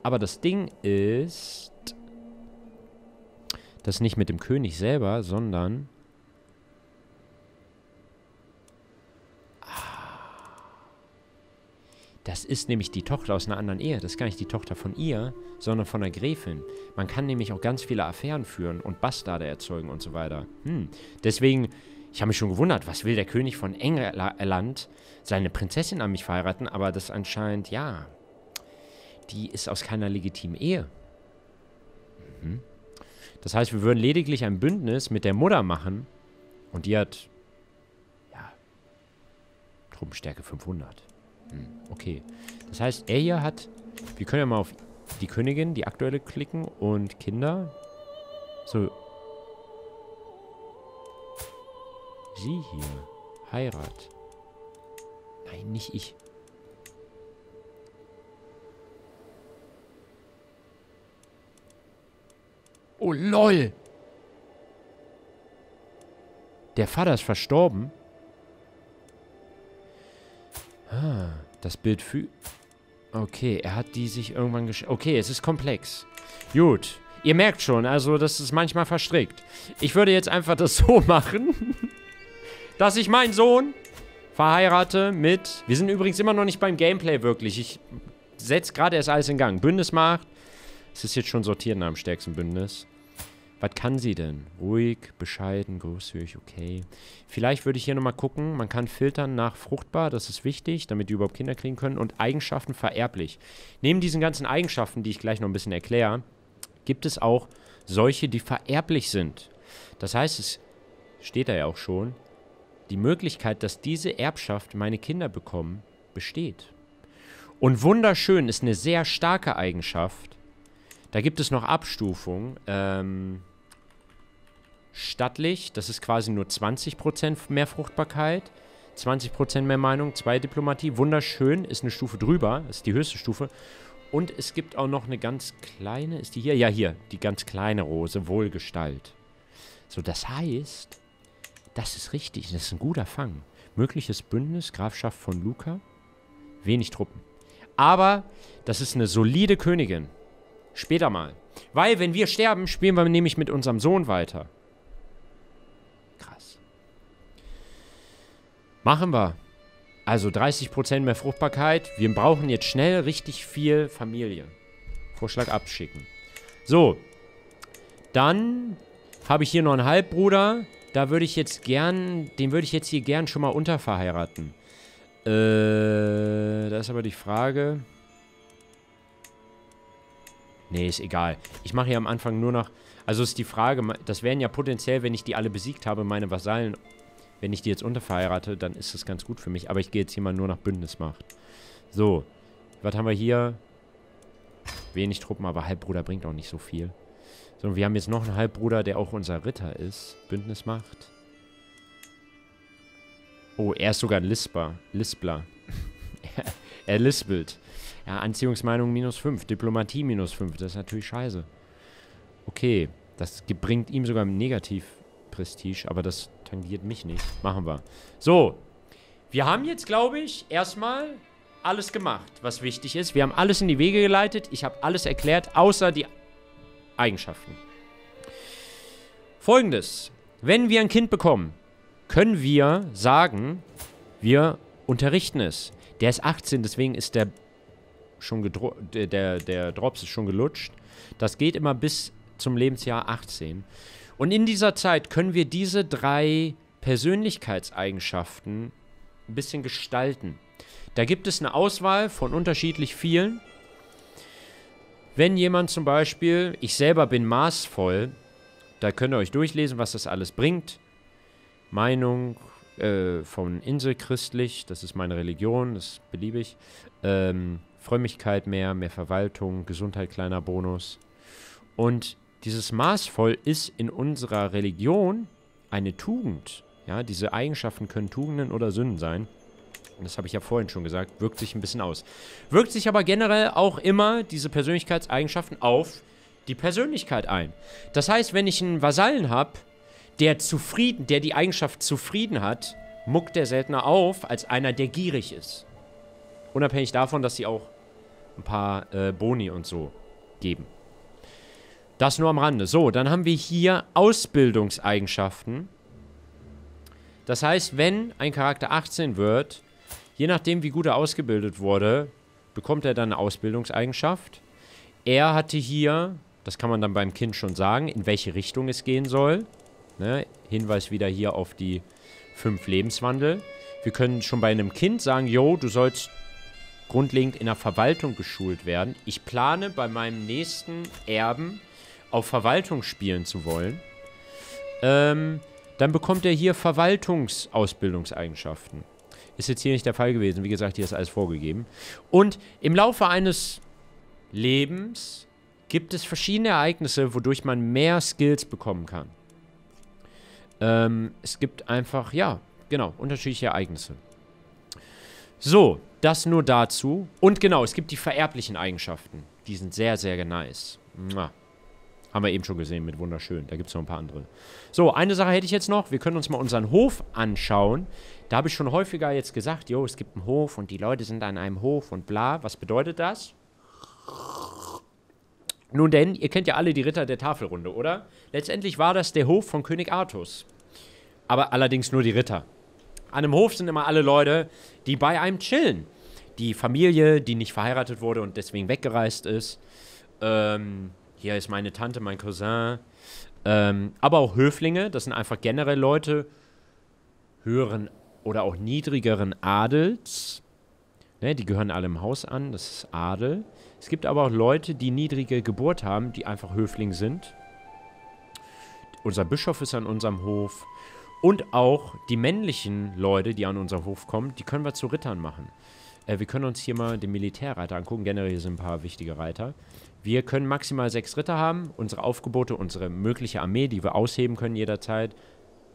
[SPEAKER 1] Aber das Ding ist, das nicht mit dem König selber, sondern Das ist nämlich die Tochter aus einer anderen Ehe. Das ist gar nicht die Tochter von ihr, sondern von der Gräfin. Man kann nämlich auch ganz viele Affären führen und Bastarde erzeugen und so weiter. Hm. Deswegen, ich habe mich schon gewundert, was will der König von England seine Prinzessin an mich verheiraten? Aber das anscheinend, ja, die ist aus keiner legitimen Ehe. Mhm. Das heißt, wir würden lediglich ein Bündnis mit der Mutter machen und die hat, ja, Truppenstärke 500. Hm, okay. Das heißt, er hier hat... Wir können ja mal auf die Königin, die aktuelle, klicken und Kinder. So. Sie hier. Heirat. Nein, nicht ich. Oh, lol. Der Vater ist verstorben. Ah, das Bild für... Okay, er hat die sich irgendwann gesch... Okay, es ist komplex. Gut. Ihr merkt schon, also das ist manchmal verstrickt. Ich würde jetzt einfach das so machen, dass ich meinen Sohn verheirate mit... Wir sind übrigens immer noch nicht beim Gameplay wirklich. Ich setze gerade erst alles in Gang. Bündnismacht. Es ist jetzt schon sortiert nach dem stärksten Bündnis. Was kann sie denn? Ruhig, bescheiden, großzügig, okay. Vielleicht würde ich hier nochmal gucken. Man kann filtern nach fruchtbar, das ist wichtig, damit die überhaupt Kinder kriegen können. Und Eigenschaften vererblich. Neben diesen ganzen Eigenschaften, die ich gleich noch ein bisschen erkläre, gibt es auch solche, die vererblich sind. Das heißt, es steht da ja auch schon, die Möglichkeit, dass diese Erbschaft meine Kinder bekommen, besteht. Und wunderschön ist eine sehr starke Eigenschaft, da gibt es noch Abstufungen. Ähm, stattlich, das ist quasi nur 20% mehr Fruchtbarkeit. 20% mehr Meinung, zwei Diplomatie. Wunderschön, ist eine Stufe drüber, ist die höchste Stufe. Und es gibt auch noch eine ganz kleine, ist die hier? Ja, hier, die ganz kleine Rose, Wohlgestalt. So, das heißt, das ist richtig, das ist ein guter Fang. Mögliches Bündnis, Grafschaft von Luca, wenig Truppen. Aber das ist eine solide Königin. Später mal. Weil, wenn wir sterben, spielen wir nämlich mit unserem Sohn weiter. Krass. Machen wir. Also 30% mehr Fruchtbarkeit. Wir brauchen jetzt schnell richtig viel Familie. Vorschlag abschicken. So. Dann habe ich hier noch einen Halbbruder. Da würde ich jetzt gern, den würde ich jetzt hier gern schon mal unterverheiraten. Äh, da ist aber die Frage. Nee, ist egal. Ich mache hier am Anfang nur noch... Also ist die Frage, das wären ja potenziell, wenn ich die alle besiegt habe, meine Vasallen, wenn ich die jetzt unterverheirate, dann ist das ganz gut für mich. Aber ich gehe jetzt hier mal nur nach Bündnismacht. So, was haben wir hier? Wenig Truppen, aber Halbbruder bringt auch nicht so viel. So, wir haben jetzt noch einen Halbbruder, der auch unser Ritter ist. Bündnismacht. Oh, er ist sogar ein Lisper. Lispler. er lispelt. Ja, Anziehungsmeinung minus 5, Diplomatie minus 5. Das ist natürlich scheiße. Okay, das bringt ihm sogar Negativ-Prestige, aber das tangiert mich nicht. Machen wir. So, wir haben jetzt, glaube ich, erstmal alles gemacht, was wichtig ist. Wir haben alles in die Wege geleitet. Ich habe alles erklärt, außer die Eigenschaften. Folgendes. Wenn wir ein Kind bekommen, können wir sagen, wir unterrichten es. Der ist 18, deswegen ist der schon der, der Drops ist schon gelutscht. Das geht immer bis zum Lebensjahr 18. Und in dieser Zeit können wir diese drei Persönlichkeitseigenschaften ein bisschen gestalten. Da gibt es eine Auswahl von unterschiedlich vielen. Wenn jemand zum Beispiel, ich selber bin maßvoll, da könnt ihr euch durchlesen, was das alles bringt. Meinung äh, von Inselchristlich, das ist meine Religion, das ist beliebig. Ähm, Frömmigkeit mehr, mehr Verwaltung, Gesundheit kleiner Bonus. Und dieses maßvoll ist in unserer Religion eine Tugend. Ja, diese Eigenschaften können Tugenden oder Sünden sein. Und das habe ich ja vorhin schon gesagt, wirkt sich ein bisschen aus. Wirkt sich aber generell auch immer diese Persönlichkeitseigenschaften auf die Persönlichkeit ein. Das heißt, wenn ich einen Vasallen habe, der zufrieden, der die Eigenschaft zufrieden hat, muckt der seltener auf als einer, der gierig ist. Unabhängig davon, dass sie auch ein paar äh, Boni und so geben. Das nur am Rande. So, dann haben wir hier Ausbildungseigenschaften. Das heißt, wenn ein Charakter 18 wird, je nachdem, wie gut er ausgebildet wurde, bekommt er dann eine Ausbildungseigenschaft. Er hatte hier, das kann man dann beim Kind schon sagen, in welche Richtung es gehen soll. Ne? Hinweis wieder hier auf die fünf Lebenswandel. Wir können schon bei einem Kind sagen, yo, du sollst grundlegend in der Verwaltung geschult werden. Ich plane bei meinem nächsten Erben auf Verwaltung spielen zu wollen. Ähm, dann bekommt er hier Verwaltungsausbildungseigenschaften. Ist jetzt hier nicht der Fall gewesen. Wie gesagt, hier ist alles vorgegeben. Und im Laufe eines Lebens gibt es verschiedene Ereignisse, wodurch man mehr Skills bekommen kann. Ähm, es gibt einfach, ja, genau, unterschiedliche Ereignisse. So, das nur dazu. Und genau, es gibt die vererblichen Eigenschaften. Die sind sehr, sehr nice. Mua. Haben wir eben schon gesehen mit wunderschön. Da gibt es noch ein paar andere. So, eine Sache hätte ich jetzt noch. Wir können uns mal unseren Hof anschauen. Da habe ich schon häufiger jetzt gesagt, jo, es gibt einen Hof und die Leute sind an einem Hof und bla. Was bedeutet das? Nun denn, ihr kennt ja alle die Ritter der Tafelrunde, oder? Letztendlich war das der Hof von König Artus. Aber allerdings nur die Ritter. An einem Hof sind immer alle Leute, die bei einem chillen. Die Familie, die nicht verheiratet wurde und deswegen weggereist ist. Ähm, hier ist meine Tante, mein Cousin. Ähm, aber auch Höflinge, das sind einfach generell Leute höheren oder auch niedrigeren Adels. Ne, die gehören alle im Haus an, das ist Adel. Es gibt aber auch Leute, die niedrige Geburt haben, die einfach Höfling sind. Unser Bischof ist an unserem Hof. Und auch die männlichen Leute, die an unserem Hof kommen, die können wir zu Rittern machen. Äh, wir können uns hier mal den Militärreiter angucken. Generell sind ein paar wichtige Reiter. Wir können maximal sechs Ritter haben. Unsere Aufgebote, unsere mögliche Armee, die wir ausheben können jederzeit,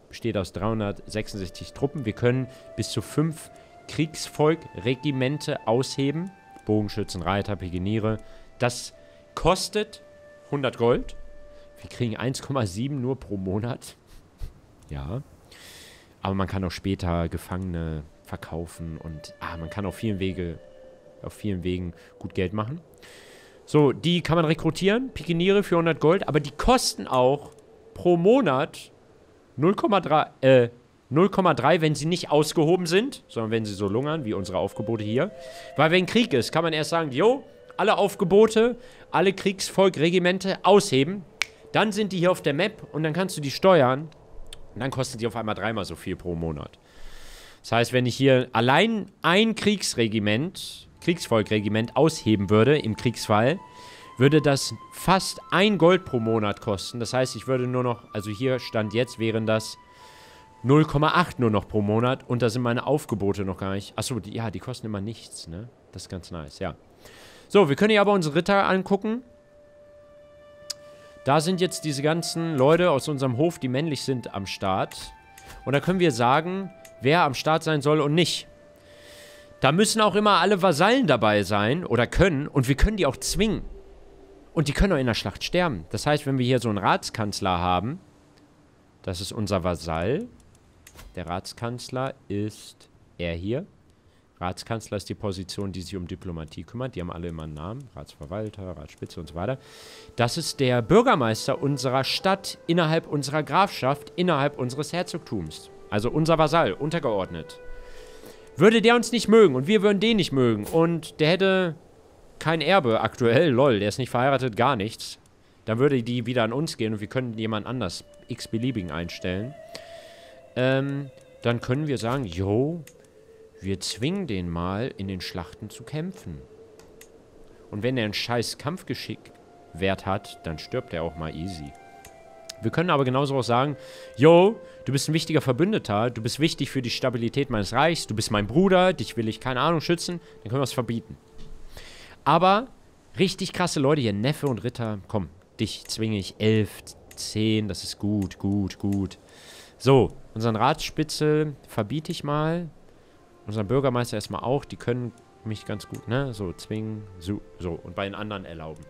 [SPEAKER 1] besteht aus 366 Truppen. Wir können bis zu fünf Kriegsvolkregimente ausheben. Bogenschützen, Reiter, Pigeniere. Das kostet 100 Gold. Wir kriegen 1,7 nur pro Monat. ja. Aber man kann auch später Gefangene verkaufen und ah, man kann auf vielen Wege, auf vielen Wegen gut Geld machen. So, die kann man rekrutieren, Pikiniere für 100 Gold, aber die kosten auch pro Monat 0,3, äh, 0,3, wenn sie nicht ausgehoben sind, sondern wenn sie so lungern, wie unsere Aufgebote hier. Weil wenn Krieg ist, kann man erst sagen, jo, alle Aufgebote, alle Kriegsvolkregimente ausheben. Dann sind die hier auf der Map und dann kannst du die steuern. Und dann kosten die auf einmal dreimal so viel pro Monat. Das heißt, wenn ich hier allein ein Kriegsregiment Kriegsvolkregiment ausheben würde im Kriegsfall, würde das fast ein Gold pro Monat kosten. Das heißt, ich würde nur noch, also hier stand jetzt, wären das 0,8 nur noch pro Monat und da sind meine Aufgebote noch gar nicht. Achso, die, ja, die kosten immer nichts, ne? Das ist ganz nice, ja. So, wir können hier aber unsere Ritter angucken. Da sind jetzt diese ganzen Leute aus unserem Hof, die männlich sind, am Start. Und da können wir sagen, wer am Start sein soll und nicht. Da müssen auch immer alle Vasallen dabei sein oder können und wir können die auch zwingen. Und die können auch in der Schlacht sterben. Das heißt, wenn wir hier so einen Ratskanzler haben, das ist unser Vasall. Der Ratskanzler ist er hier. Ratskanzler ist die Position, die sich um Diplomatie kümmert. Die haben alle immer einen Namen. Ratsverwalter, Ratsspitze und so weiter. Das ist der Bürgermeister unserer Stadt innerhalb unserer Grafschaft, innerhalb unseres Herzogtums. Also unser Vasall, untergeordnet. Würde der uns nicht mögen und wir würden den nicht mögen und der hätte kein Erbe aktuell, lol, der ist nicht verheiratet, gar nichts, dann würde die wieder an uns gehen und wir könnten jemand anders x-beliebigen einstellen. Ähm, dann können wir sagen, yo, wir zwingen den mal in den Schlachten zu kämpfen. Und wenn er einen scheiß Kampfgeschick Wert hat, dann stirbt er auch mal easy. Wir können aber genauso auch sagen, yo, du bist ein wichtiger Verbündeter, du bist wichtig für die Stabilität meines Reichs, du bist mein Bruder, dich will ich, keine Ahnung, schützen, dann können wir es verbieten. Aber richtig krasse Leute hier, Neffe und Ritter, komm, dich zwinge ich 11, 10, das ist gut, gut, gut. So, unseren Ratsspitzel verbiete ich mal. Unseren Bürgermeister erstmal auch, die können mich ganz gut, ne, so zwingen, so, so, und bei den anderen erlauben.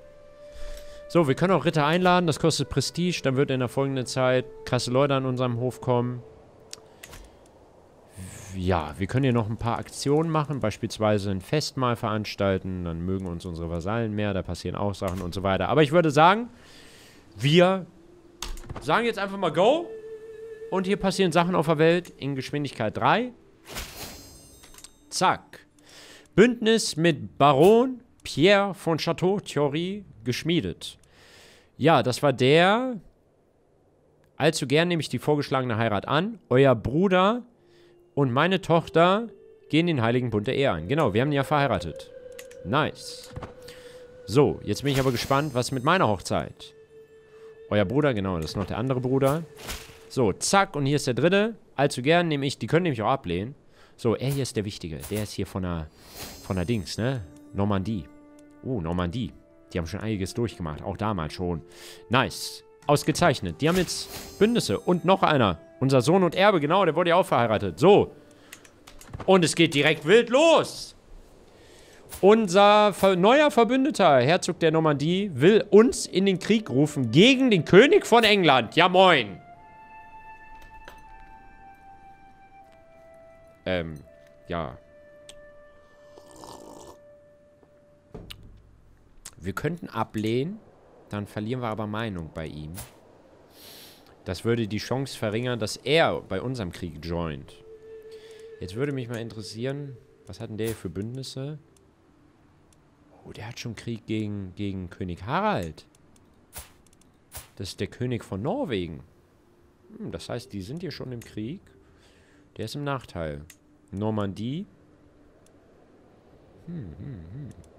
[SPEAKER 1] So, wir können auch Ritter einladen. Das kostet Prestige. Dann wird in der folgenden Zeit krasse Leute an unserem Hof kommen. Ja, wir können hier noch ein paar Aktionen machen. Beispielsweise ein Festmahl veranstalten. Dann mögen uns unsere Vasallen mehr. Da passieren auch Sachen und so weiter. Aber ich würde sagen, wir sagen jetzt einfach mal Go. Und hier passieren Sachen auf der Welt in Geschwindigkeit 3. Zack. Bündnis mit Baron Pierre von Chateau-Thierry geschmiedet. Ja, das war der. Allzu gern nehme ich die vorgeschlagene Heirat an. Euer Bruder und meine Tochter gehen den heiligen Bund der Ehe ein. Genau, wir haben ihn ja verheiratet. Nice. So, jetzt bin ich aber gespannt, was mit meiner Hochzeit. Euer Bruder, genau, das ist noch der andere Bruder. So, zack, und hier ist der dritte. Allzu gern nehme ich, die können nämlich auch ablehnen. So, er hier ist der Wichtige. Der ist hier von der, von der Dings, ne? Normandie. Oh, Normandie. Die haben schon einiges durchgemacht. Auch damals schon. Nice. Ausgezeichnet. Die haben jetzt Bündnisse. Und noch einer. Unser Sohn und Erbe, genau, der wurde ja auch verheiratet. So. Und es geht direkt wild los. Unser neuer Verbündeter, Herzog der Normandie, will uns in den Krieg rufen gegen den König von England. Ja, moin. Ähm, ja. Wir könnten ablehnen, dann verlieren wir aber Meinung bei ihm. Das würde die Chance verringern, dass er bei unserem Krieg joint. Jetzt würde mich mal interessieren, was hat denn der hier für Bündnisse? Oh, der hat schon Krieg gegen, gegen König Harald. Das ist der König von Norwegen. Hm, das heißt, die sind hier schon im Krieg. Der ist im Nachteil. Normandie. Hm, hm, hm.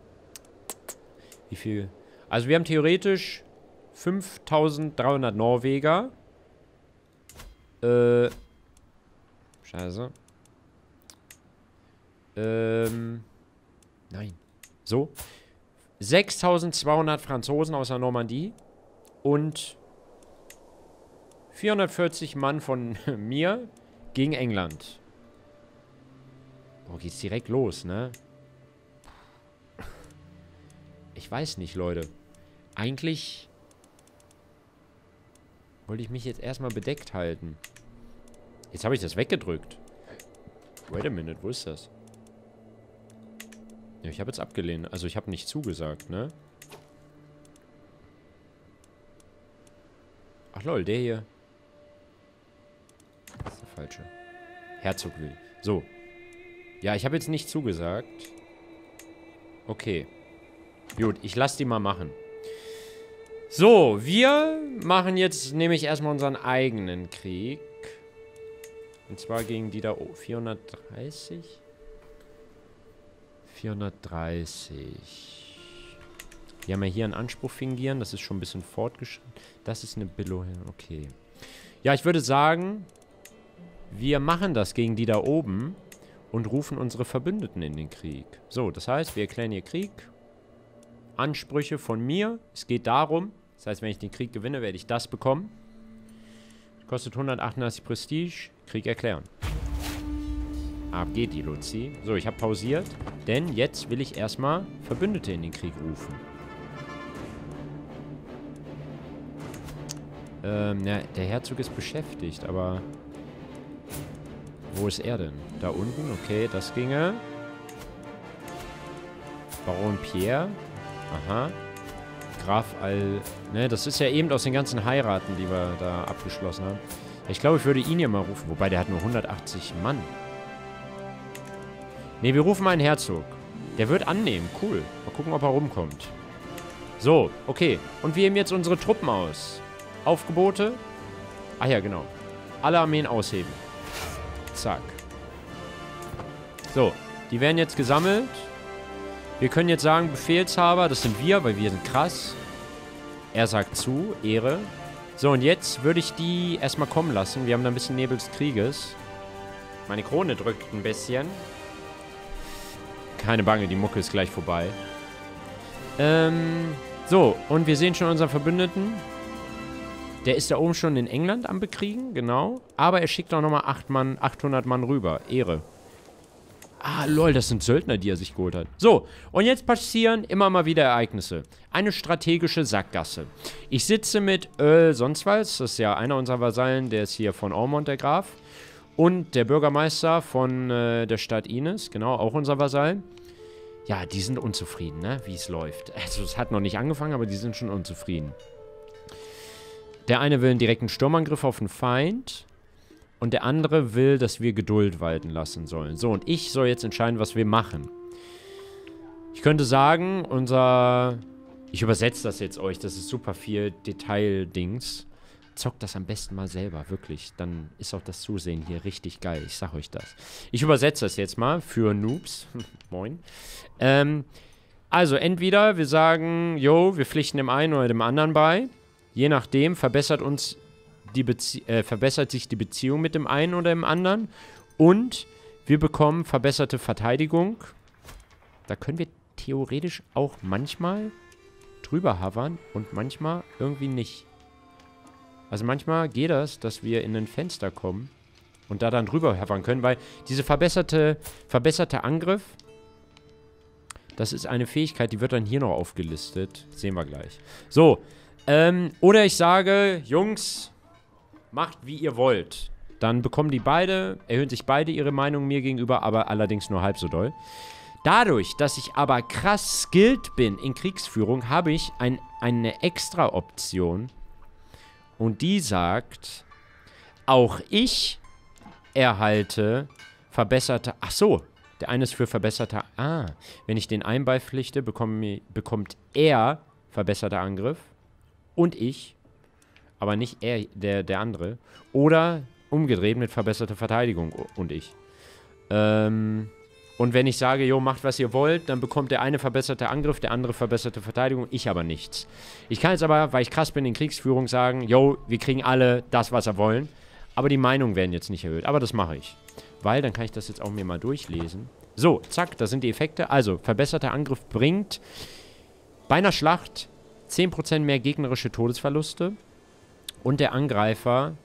[SPEAKER 1] Wie viel? Also wir haben theoretisch 5300 Norweger. Äh. Scheiße. Ähm. Nein. So. 6200 Franzosen aus der Normandie. Und 440 Mann von mir gegen England. Boah, geht's direkt los, ne? Ich weiß nicht, Leute. Eigentlich wollte ich mich jetzt erstmal bedeckt halten. Jetzt habe ich das weggedrückt. Wait a minute, wo ist das? Ja, ich habe jetzt abgelehnt. Also ich habe nicht zugesagt, ne? Ach lol, der hier. Das ist der falsche. Herzog will. So. Ja, ich habe jetzt nicht zugesagt. Okay. Gut, ich lasse die mal machen. So, wir machen jetzt nämlich erstmal unseren eigenen Krieg. Und zwar gegen die da... Oh, 430? 430. Wir haben ja hier einen Anspruch fingieren. Das ist schon ein bisschen fortgeschritten. Das ist eine Billo. Okay. Ja, ich würde sagen, wir machen das gegen die da oben und rufen unsere Verbündeten in den Krieg. So, das heißt, wir erklären hier Krieg. Ansprüche von mir. Es geht darum, das heißt, wenn ich den Krieg gewinne, werde ich das bekommen. Kostet 138 Prestige. Krieg erklären. Ab geht die Luzi. So, ich habe pausiert, denn jetzt will ich erstmal Verbündete in den Krieg rufen. Ähm, na, der Herzog ist beschäftigt, aber... Wo ist er denn? Da unten? Okay, das ginge. Baron Pierre. Aha. Graf Al... Ne, das ist ja eben aus den ganzen Heiraten, die wir da abgeschlossen haben. Ich glaube, ich würde ihn hier mal rufen. Wobei, der hat nur 180 Mann. Ne, wir rufen einen Herzog. Der wird annehmen. Cool. Mal gucken, ob er rumkommt. So, okay. Und wir heben jetzt unsere Truppen aus. Aufgebote. Ach ja, genau. Alle Armeen ausheben. Zack. So, die werden jetzt gesammelt. Wir können jetzt sagen, Befehlshaber, das sind wir, weil wir sind krass. Er sagt zu, Ehre. So, und jetzt würde ich die erstmal kommen lassen. Wir haben da ein bisschen Nebel des Krieges. Meine Krone drückt ein bisschen. Keine Bange, die Mucke ist gleich vorbei. Ähm, so, und wir sehen schon unseren Verbündeten. Der ist da oben schon in England am Bekriegen, genau. Aber er schickt auch nochmal 8 Mann, 800 Mann rüber. Ehre. Ah, lol, das sind Söldner, die er sich geholt hat. So, und jetzt passieren immer mal wieder Ereignisse. Eine strategische Sackgasse. Ich sitze mit Earl sonst was, das ist ja einer unserer Vasallen, der ist hier von Ormond, der Graf. Und der Bürgermeister von äh, der Stadt Ines, genau, auch unser Vasall. Ja, die sind unzufrieden, ne, wie es läuft. Also, es hat noch nicht angefangen, aber die sind schon unzufrieden. Der eine will einen direkten Sturmangriff auf den Feind. Und der andere will, dass wir Geduld walten lassen sollen. So, und ich soll jetzt entscheiden, was wir machen. Ich könnte sagen, unser... Ich übersetze das jetzt euch. Das ist super viel Detail-Dings. Zockt das am besten mal selber, wirklich. Dann ist auch das Zusehen hier richtig geil. Ich sag euch das. Ich übersetze das jetzt mal für Noobs. Moin. Ähm, also, entweder wir sagen, yo, wir pflichten dem einen oder dem anderen bei. Je nachdem verbessert uns die Bezie äh, verbessert sich die Beziehung mit dem einen oder dem anderen. Und wir bekommen verbesserte Verteidigung. Da können wir theoretisch auch manchmal drüber hovern und manchmal irgendwie nicht. Also manchmal geht das, dass wir in ein Fenster kommen und da dann drüber hovern können, weil diese verbesserte, verbesserte Angriff, das ist eine Fähigkeit, die wird dann hier noch aufgelistet. Sehen wir gleich. So, ähm, oder ich sage, Jungs, macht wie ihr wollt. Dann bekommen die beide, erhöhen sich beide ihre Meinung mir gegenüber, aber allerdings nur halb so doll. Dadurch, dass ich aber krass skilled bin in Kriegsführung, habe ich ein, eine extra Option. Und die sagt, auch ich erhalte verbesserte... Ach so, der eine ist für verbesserte... Ah, wenn ich den einen beipflichte, bekomme, bekommt er verbesserter Angriff. Und ich aber nicht er, der, der andere. Oder umgedreht mit verbesserter Verteidigung und ich. Ähm, und wenn ich sage, jo, macht was ihr wollt, dann bekommt der eine verbesserte Angriff, der andere verbesserte Verteidigung, ich aber nichts. Ich kann jetzt aber, weil ich krass bin in Kriegsführung, sagen, jo, wir kriegen alle das, was wir wollen. Aber die Meinungen werden jetzt nicht erhöht. Aber das mache ich. Weil, dann kann ich das jetzt auch mir mal durchlesen. So, zack, das sind die Effekte. Also, verbesserter Angriff bringt bei einer Schlacht 10% mehr gegnerische Todesverluste. Und der Angreifer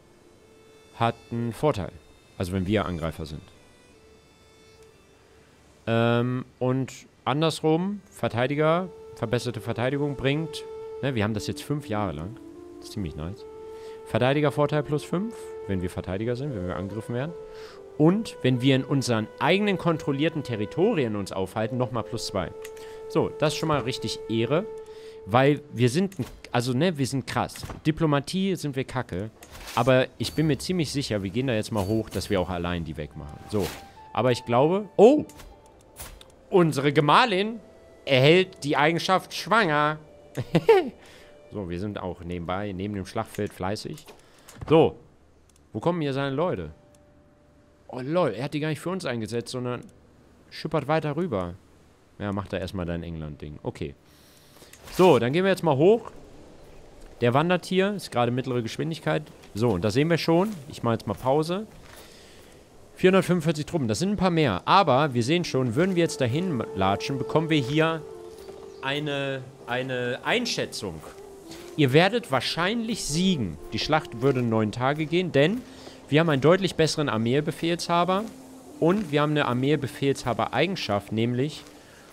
[SPEAKER 1] hat einen Vorteil. Also wenn wir Angreifer sind. Ähm, und andersrum, Verteidiger, verbesserte Verteidigung bringt, ne, wir haben das jetzt fünf Jahre lang. Das ist ziemlich nice. Verteidigervorteil plus fünf, wenn wir Verteidiger sind, wenn wir angegriffen werden. Und wenn wir in unseren eigenen kontrollierten Territorien uns aufhalten, nochmal plus zwei. So, das ist schon mal richtig Ehre. Weil wir sind, also ne, wir sind krass. Diplomatie sind wir kacke. Aber ich bin mir ziemlich sicher, wir gehen da jetzt mal hoch, dass wir auch allein die wegmachen. So. Aber ich glaube, oh, unsere Gemahlin erhält die Eigenschaft schwanger. so, wir sind auch nebenbei, neben dem Schlachtfeld fleißig. So, wo kommen hier seine Leute? Oh lol, er hat die gar nicht für uns eingesetzt, sondern schippert weiter rüber. Ja, macht er erstmal dein England-Ding. Okay. So, dann gehen wir jetzt mal hoch. Der wandert hier, ist gerade mittlere Geschwindigkeit. So, und da sehen wir schon. Ich mache jetzt mal Pause. 445 Truppen, das sind ein paar mehr. Aber wir sehen schon, würden wir jetzt dahin latschen, bekommen wir hier eine, eine Einschätzung. Ihr werdet wahrscheinlich siegen. Die Schlacht würde neun Tage gehen, denn wir haben einen deutlich besseren Armeebefehlshaber und wir haben eine Armeebefehlshaber-Eigenschaft, nämlich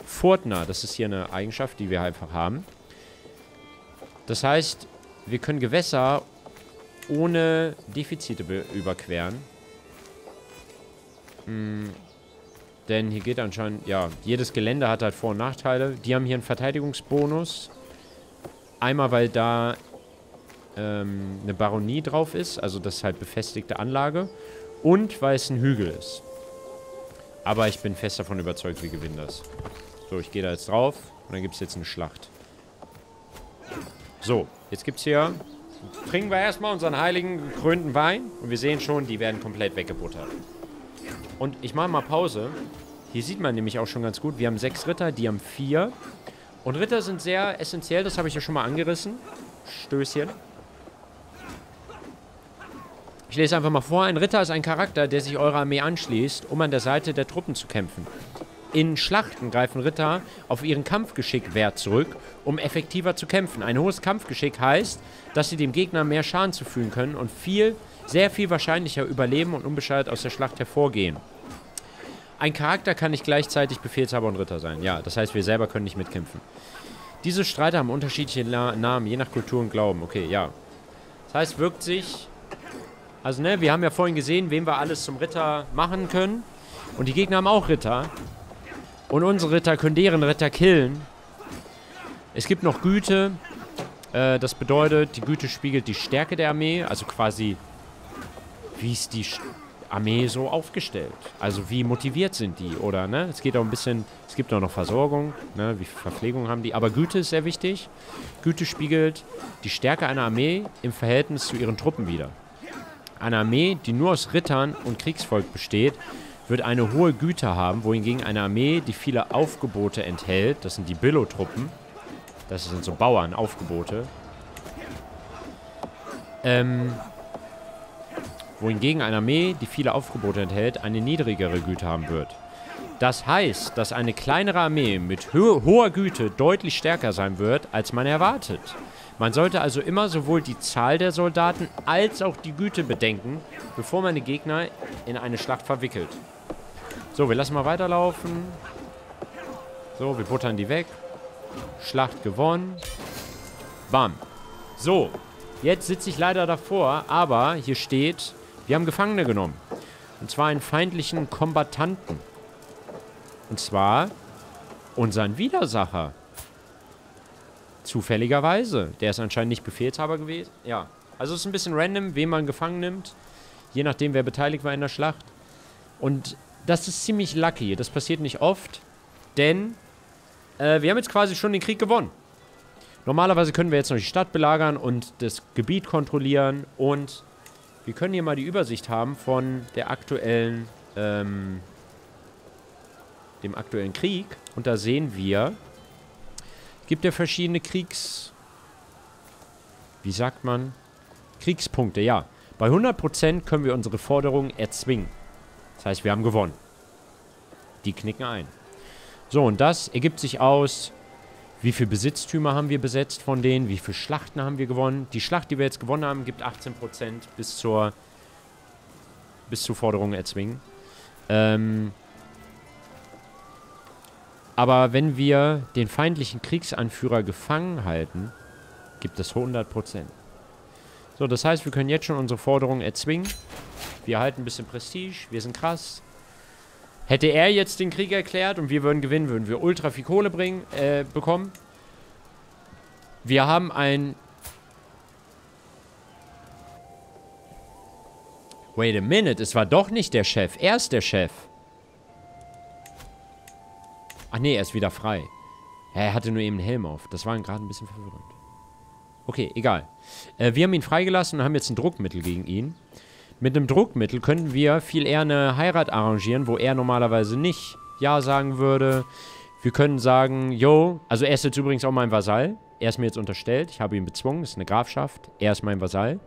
[SPEAKER 1] Fortner. Das ist hier eine Eigenschaft, die wir einfach haben. Das heißt, wir können Gewässer ohne Defizite überqueren. Hm, denn hier geht anscheinend, ja, jedes Gelände hat halt Vor- und Nachteile. Die haben hier einen Verteidigungsbonus. Einmal, weil da ähm, eine Baronie drauf ist, also das ist halt befestigte Anlage. Und weil es ein Hügel ist. Aber ich bin fest davon überzeugt, wir gewinnen das. So, ich gehe da jetzt drauf. Und dann gibt es jetzt eine Schlacht. So, jetzt gibt es hier... Trinken wir erstmal unseren heiligen gekrönten Wein. Und wir sehen schon, die werden komplett weggebuttert. Und ich mache mal Pause. Hier sieht man nämlich auch schon ganz gut. Wir haben sechs Ritter, die haben vier. Und Ritter sind sehr essentiell, das habe ich ja schon mal angerissen. Stößchen. Ich lese einfach mal vor. Ein Ritter ist ein Charakter, der sich eurer Armee anschließt, um an der Seite der Truppen zu kämpfen. In Schlachten greifen Ritter auf ihren Kampfgeschick-Wert zurück, um effektiver zu kämpfen. Ein hohes Kampfgeschick heißt, dass sie dem Gegner mehr Schaden zufügen können und viel, sehr viel wahrscheinlicher überleben und unbeschadet aus der Schlacht hervorgehen. Ein Charakter kann nicht gleichzeitig Befehlshaber und Ritter sein. Ja, das heißt, wir selber können nicht mitkämpfen. Diese Streiter haben unterschiedliche Na Namen, je nach Kultur und Glauben. Okay, ja. Das heißt, wirkt sich... Also, ne, wir haben ja vorhin gesehen, wen wir alles zum Ritter machen können. Und die Gegner haben auch Ritter. Und unsere Ritter können deren Ritter killen. Es gibt noch Güte. Äh, das bedeutet, die Güte spiegelt die Stärke der Armee. Also quasi, wie ist die Armee so aufgestellt? Also wie motiviert sind die? Oder, ne? Es geht auch ein bisschen, es gibt auch noch Versorgung, ne? Wie viel Verpflegung haben die? Aber Güte ist sehr wichtig. Güte spiegelt die Stärke einer Armee im Verhältnis zu ihren Truppen wider. Eine Armee, die nur aus Rittern und Kriegsvolk besteht, wird eine hohe Güte haben, wohingegen eine Armee, die viele Aufgebote enthält, das sind die Billo-Truppen, das sind so Bauern, Aufgebote, ähm, wohingegen eine Armee, die viele Aufgebote enthält, eine niedrigere Güte haben wird. Das heißt, dass eine kleinere Armee mit ho hoher Güte deutlich stärker sein wird, als man erwartet. Man sollte also immer sowohl die Zahl der Soldaten als auch die Güte bedenken, bevor man die Gegner in eine Schlacht verwickelt. So, wir lassen mal weiterlaufen. So, wir buttern die weg. Schlacht gewonnen. Bam. So, jetzt sitze ich leider davor, aber hier steht, wir haben Gefangene genommen. Und zwar einen feindlichen Kombattanten. Und zwar unseren Widersacher. Zufälligerweise. Der ist anscheinend nicht Befehlshaber gewesen. Ja. Also es ist ein bisschen random, wen man gefangen nimmt. Je nachdem, wer beteiligt war in der Schlacht. Und das ist ziemlich lucky. Das passiert nicht oft. Denn äh, wir haben jetzt quasi schon den Krieg gewonnen. Normalerweise können wir jetzt noch die Stadt belagern und das Gebiet kontrollieren. Und wir können hier mal die Übersicht haben von der aktuellen, ähm, dem aktuellen Krieg. Und da sehen wir, gibt ja verschiedene Kriegs... Wie sagt man? Kriegspunkte, ja. Bei 100% können wir unsere Forderungen erzwingen. Das heißt, wir haben gewonnen. Die knicken ein. So, und das ergibt sich aus, wie viele Besitztümer haben wir besetzt von denen, wie viele Schlachten haben wir gewonnen. Die Schlacht, die wir jetzt gewonnen haben, gibt 18% bis zur bis zur Forderung erzwingen. Ähm, aber wenn wir den feindlichen Kriegsanführer gefangen halten, gibt es 100%. So, das heißt, wir können jetzt schon unsere Forderungen erzwingen. Wir halten ein bisschen Prestige, wir sind krass. Hätte er jetzt den Krieg erklärt und wir würden gewinnen, würden wir ultra viel Kohle bringen, äh, bekommen. Wir haben ein... Wait a minute, es war doch nicht der Chef. Er ist der Chef. Ach nee, er ist wieder frei. Er hatte nur eben einen Helm auf. Das war gerade ein bisschen verwirrend. Okay, egal. Äh, wir haben ihn freigelassen und haben jetzt ein Druckmittel gegen ihn. Mit einem Druckmittel könnten wir viel eher eine Heirat arrangieren, wo er normalerweise nicht Ja sagen würde. Wir können sagen, yo, also er ist jetzt übrigens auch mein Vasall. Er ist mir jetzt unterstellt. Ich habe ihn bezwungen. Ist eine Grafschaft. Er ist mein Vasall.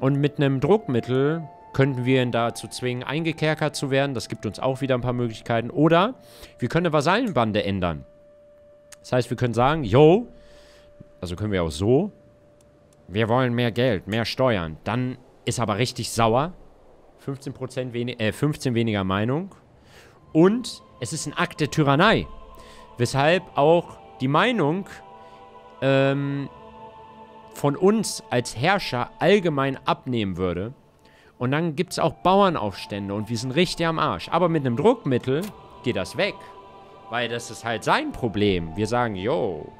[SPEAKER 1] Und mit einem Druckmittel könnten wir ihn dazu zwingen, eingekerkert zu werden. Das gibt uns auch wieder ein paar Möglichkeiten. Oder wir können eine Vasallenbande ändern. Das heißt, wir können sagen, yo, also können wir auch so, wir wollen mehr Geld, mehr Steuern. Dann ist aber richtig sauer. 15%, wenig, äh, 15 weniger Meinung. Und es ist ein Akt der Tyrannei. Weshalb auch die Meinung ähm, von uns als Herrscher allgemein abnehmen würde. Und dann gibt es auch Bauernaufstände und wir sind richtig am Arsch. Aber mit einem Druckmittel geht das weg. Weil das ist halt sein Problem. Wir sagen, yo,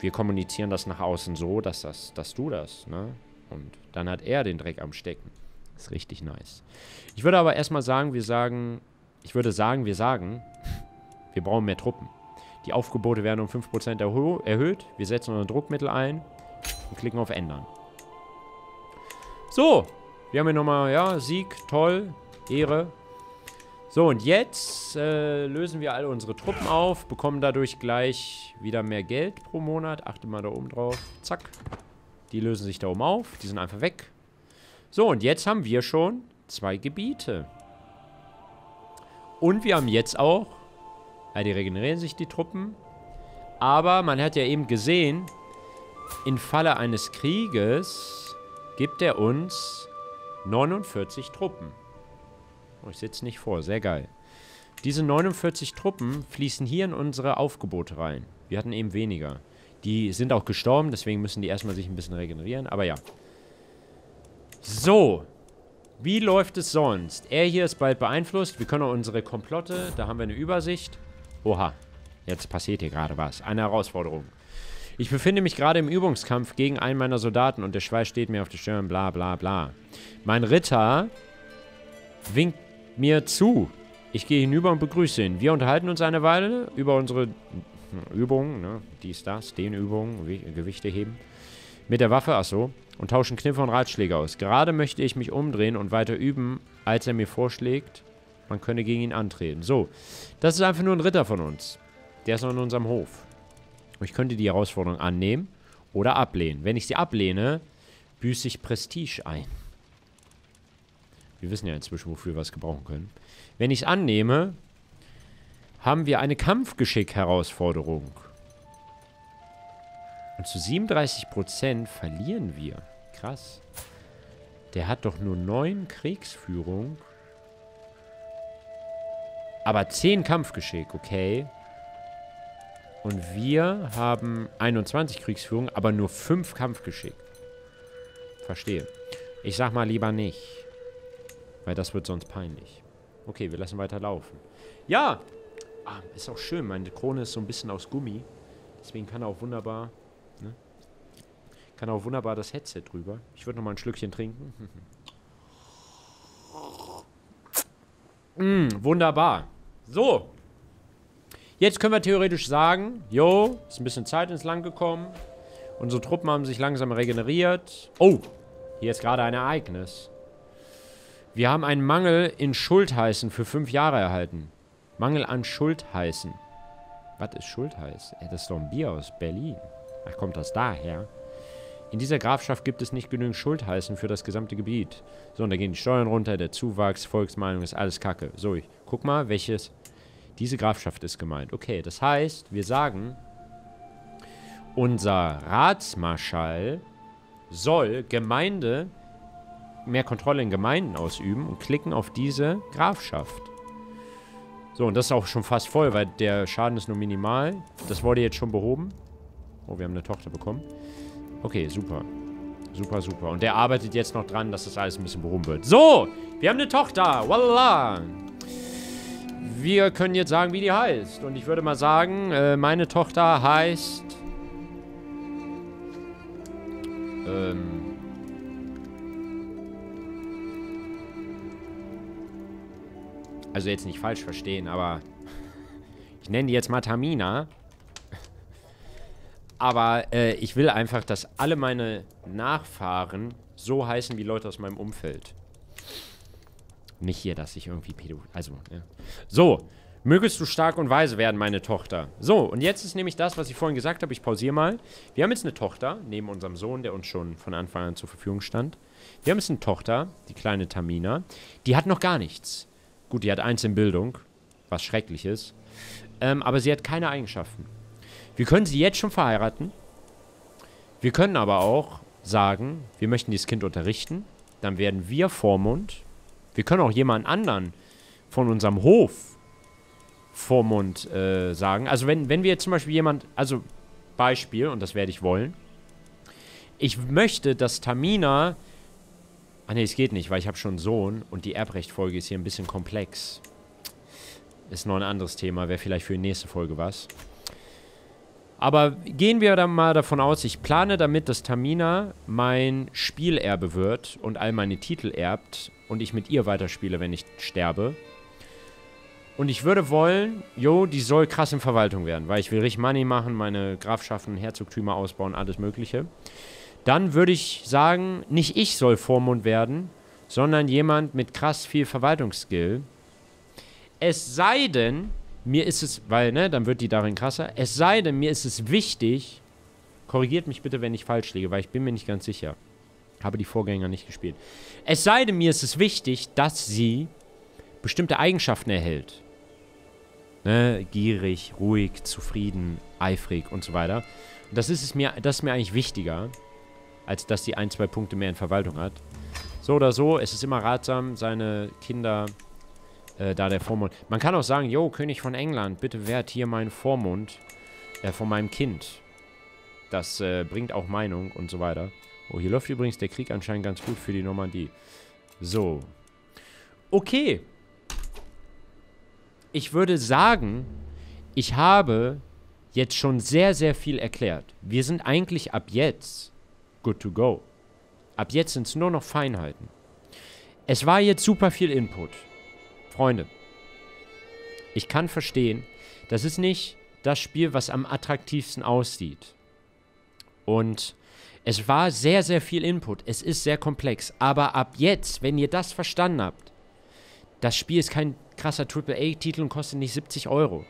[SPEAKER 1] wir kommunizieren das nach außen so, dass, das, dass du das, ne? Und dann hat er den Dreck am Stecken. Ist richtig nice. Ich würde aber erstmal sagen, wir sagen, ich würde sagen, wir sagen, wir brauchen mehr Truppen. Die Aufgebote werden um 5% erhö erhöht. Wir setzen unser Druckmittel ein und klicken auf Ändern. So, wir haben hier nochmal, ja, Sieg, toll, Ehre. So, und jetzt äh, lösen wir alle unsere Truppen auf, bekommen dadurch gleich wieder mehr Geld pro Monat. Achte mal da oben drauf. Zack. Die lösen sich da oben auf. Die sind einfach weg. So, und jetzt haben wir schon zwei Gebiete. Und wir haben jetzt auch... Ja, die regenerieren sich, die Truppen. Aber man hat ja eben gesehen, im Falle eines Krieges gibt er uns 49 Truppen. Ich sitze nicht vor, sehr geil. Diese 49 Truppen fließen hier in unsere Aufgebote rein. Wir hatten eben weniger. Die sind auch gestorben, deswegen müssen die erstmal sich ein bisschen regenerieren. Aber ja. So. Wie läuft es sonst? Er hier ist bald beeinflusst. Wir können auch unsere Komplotte, da haben wir eine Übersicht. Oha. Jetzt passiert hier gerade was. Eine Herausforderung. Ich befinde mich gerade im Übungskampf gegen einen meiner Soldaten und der Schweiß steht mir auf der Stirn, bla bla bla. Mein Ritter winkt mir zu. Ich gehe hinüber und begrüße ihn. Wir unterhalten uns eine Weile über unsere Übungen, ne? dies, das, den Übungen, Gewichte heben. Mit der Waffe, achso, und tauschen Kniffe und Ratschläge aus. Gerade möchte ich mich umdrehen und weiter üben, als er mir vorschlägt, man könne gegen ihn antreten. So, das ist einfach nur ein Ritter von uns. Der ist noch in unserem Hof. Ich könnte die Herausforderung annehmen oder ablehnen. Wenn ich sie ablehne, büße ich Prestige ein. Wir wissen ja inzwischen, wofür wir es gebrauchen können. Wenn ich es annehme, haben wir eine Kampfgeschick-Herausforderung. Und zu 37% verlieren wir. Krass. Der hat doch nur 9 Kriegsführung. Aber 10 Kampfgeschick, okay. Und wir haben 21 Kriegsführung, aber nur 5 Kampfgeschick. Verstehe. Ich sag mal lieber nicht. Weil das wird sonst peinlich. Okay, wir lassen weiter laufen. Ja! Ah, ist auch schön. Meine Krone ist so ein bisschen aus Gummi. Deswegen kann er auch wunderbar... Ne? Kann auch wunderbar das Headset drüber. Ich würde noch mal ein Schlückchen trinken. mm, wunderbar. So. Jetzt können wir theoretisch sagen, jo, ist ein bisschen Zeit ins Land gekommen. Unsere Truppen haben sich langsam regeneriert. Oh, hier ist gerade ein Ereignis. Wir haben einen Mangel in Schultheißen für fünf Jahre erhalten. Mangel an Schultheißen. Was ist Schultheiß? Das ist doch ein Bier aus Berlin. Ach, kommt das daher? In dieser Grafschaft gibt es nicht genügend Schultheißen für das gesamte Gebiet. So, und da gehen die Steuern runter, der Zuwachs, Volksmeinung ist alles Kacke. So, ich guck mal, welches... Diese Grafschaft ist gemeint. Okay, das heißt, wir sagen, unser Ratsmarschall soll Gemeinde mehr Kontrolle in Gemeinden ausüben und klicken auf diese Grafschaft. So, und das ist auch schon fast voll, weil der Schaden ist nur minimal. Das wurde jetzt schon behoben. Oh, wir haben eine Tochter bekommen. Okay, super. Super, super. Und der arbeitet jetzt noch dran, dass das alles ein bisschen behoben wird. So, wir haben eine Tochter. Voila. Wir können jetzt sagen, wie die heißt. Und ich würde mal sagen, äh, meine Tochter heißt... Ähm... Also jetzt nicht falsch verstehen, aber ich nenne die jetzt mal Tamina. Aber äh, ich will einfach, dass alle meine Nachfahren so heißen wie Leute aus meinem Umfeld. Nicht hier, dass ich irgendwie Pädo... Also, ja. So, mögest du stark und weise werden, meine Tochter. So, und jetzt ist nämlich das, was ich vorhin gesagt habe. Ich pausiere mal. Wir haben jetzt eine Tochter, neben unserem Sohn, der uns schon von Anfang an zur Verfügung stand. Wir haben jetzt eine Tochter, die kleine Tamina. Die hat noch gar nichts. Gut, die hat eins in Bildung, was schrecklich ist. Ähm, aber sie hat keine Eigenschaften. Wir können sie jetzt schon verheiraten. Wir können aber auch sagen, wir möchten dieses Kind unterrichten. Dann werden wir Vormund. Wir können auch jemand anderen von unserem Hof Vormund äh, sagen. Also wenn, wenn wir jetzt zum Beispiel jemand, also Beispiel, und das werde ich wollen. Ich möchte, dass Tamina Ach nee, es geht nicht, weil ich habe schon einen Sohn und die Erbrechtfolge ist hier ein bisschen komplex. Ist noch ein anderes Thema, wäre vielleicht für die nächste Folge was. Aber gehen wir dann mal davon aus, ich plane damit, dass Tamina mein Spielerbe wird und all meine Titel erbt und ich mit ihr weiterspiele, wenn ich sterbe. Und ich würde wollen, jo, die soll krass in Verwaltung werden, weil ich will richtig Money machen, meine Grafschaften, Herzogtümer ausbauen, alles mögliche dann würde ich sagen, nicht ich soll Vormund werden, sondern jemand mit krass viel Verwaltungsskill. Es sei denn, mir ist es, weil, ne, dann wird die darin krasser. Es sei denn, mir ist es wichtig, korrigiert mich bitte, wenn ich falsch liege, weil ich bin mir nicht ganz sicher. Habe die Vorgänger nicht gespielt. Es sei denn, mir ist es wichtig, dass sie bestimmte Eigenschaften erhält. Ne, gierig, ruhig, zufrieden, eifrig und so weiter. das ist es mir, das ist mir eigentlich wichtiger als dass sie ein, zwei Punkte mehr in Verwaltung hat. So oder so, es ist immer ratsam, seine Kinder Äh, da der Vormund. Man kann auch sagen, yo, König von England, bitte wehrt hier meinen Vormund äh, von meinem Kind. Das äh, bringt auch Meinung und so weiter. Oh, hier läuft übrigens der Krieg anscheinend ganz gut für die Normandie. So. Okay. Ich würde sagen, ich habe jetzt schon sehr, sehr viel erklärt. Wir sind eigentlich ab jetzt good to go. Ab jetzt sind es nur noch Feinheiten. Es war jetzt super viel Input. Freunde, ich kann verstehen, das ist nicht das Spiel, was am attraktivsten aussieht. Und es war sehr, sehr viel Input. Es ist sehr komplex. Aber ab jetzt, wenn ihr das verstanden habt, das Spiel ist kein krasser AAA-Titel und kostet nicht 70 Euro.